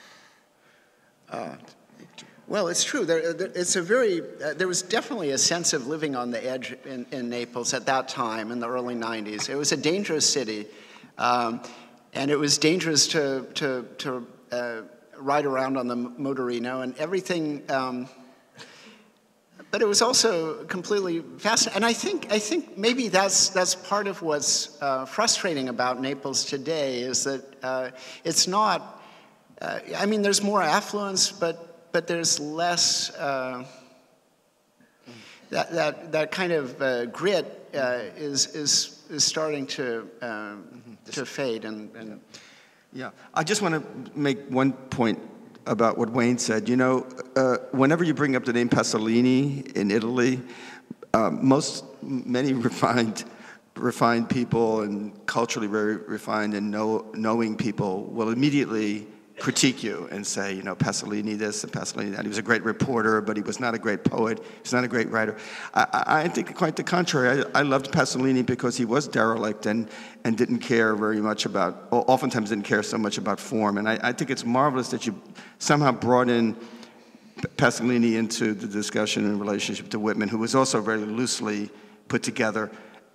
Well, it's true. There, there- it's a very, uh, there was definitely a sense of living on the edge in, in Naples at that time in the early 90s. It was a dangerous city, um, and it was dangerous to, to, to uh, ride around on the motorino, and everything. Um, but it was also completely fascinating, and I think I think maybe that's that's part of what's uh, frustrating about Naples today is that uh, it's not. Uh, I mean, there's more affluence, but but there's less uh, that, that that kind of uh, grit uh, is is is starting to um, to fade and, and
Yeah, I just want to make one point about what Wayne said. You know, uh, whenever you bring up the name Pasolini in Italy, uh, most, many refined, refined people and culturally very refined and know, knowing people will immediately critique you and say, you know, Pasolini this and Pasolini that. He was a great reporter, but he was not a great poet. He's not a great writer. I, I think quite the contrary. I, I loved Pasolini because he was derelict and, and didn't care very much about, oftentimes didn't care so much about form. And I, I think it's marvelous that you somehow brought in Pasolini into the discussion in relationship to Whitman, who was also very loosely put together,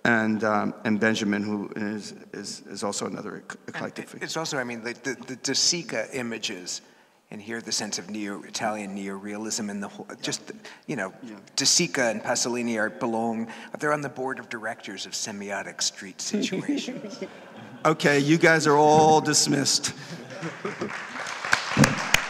and, um, and Benjamin, who is, is, is also another eclectic figure.
It's also, I mean, the, the, the De Sica images, and here the sense of neo Italian neorealism and the whole, just, you know, De Sica and Pasolini are belong, they're on the board of directors of semiotic street situations.
Okay, you guys are all dismissed.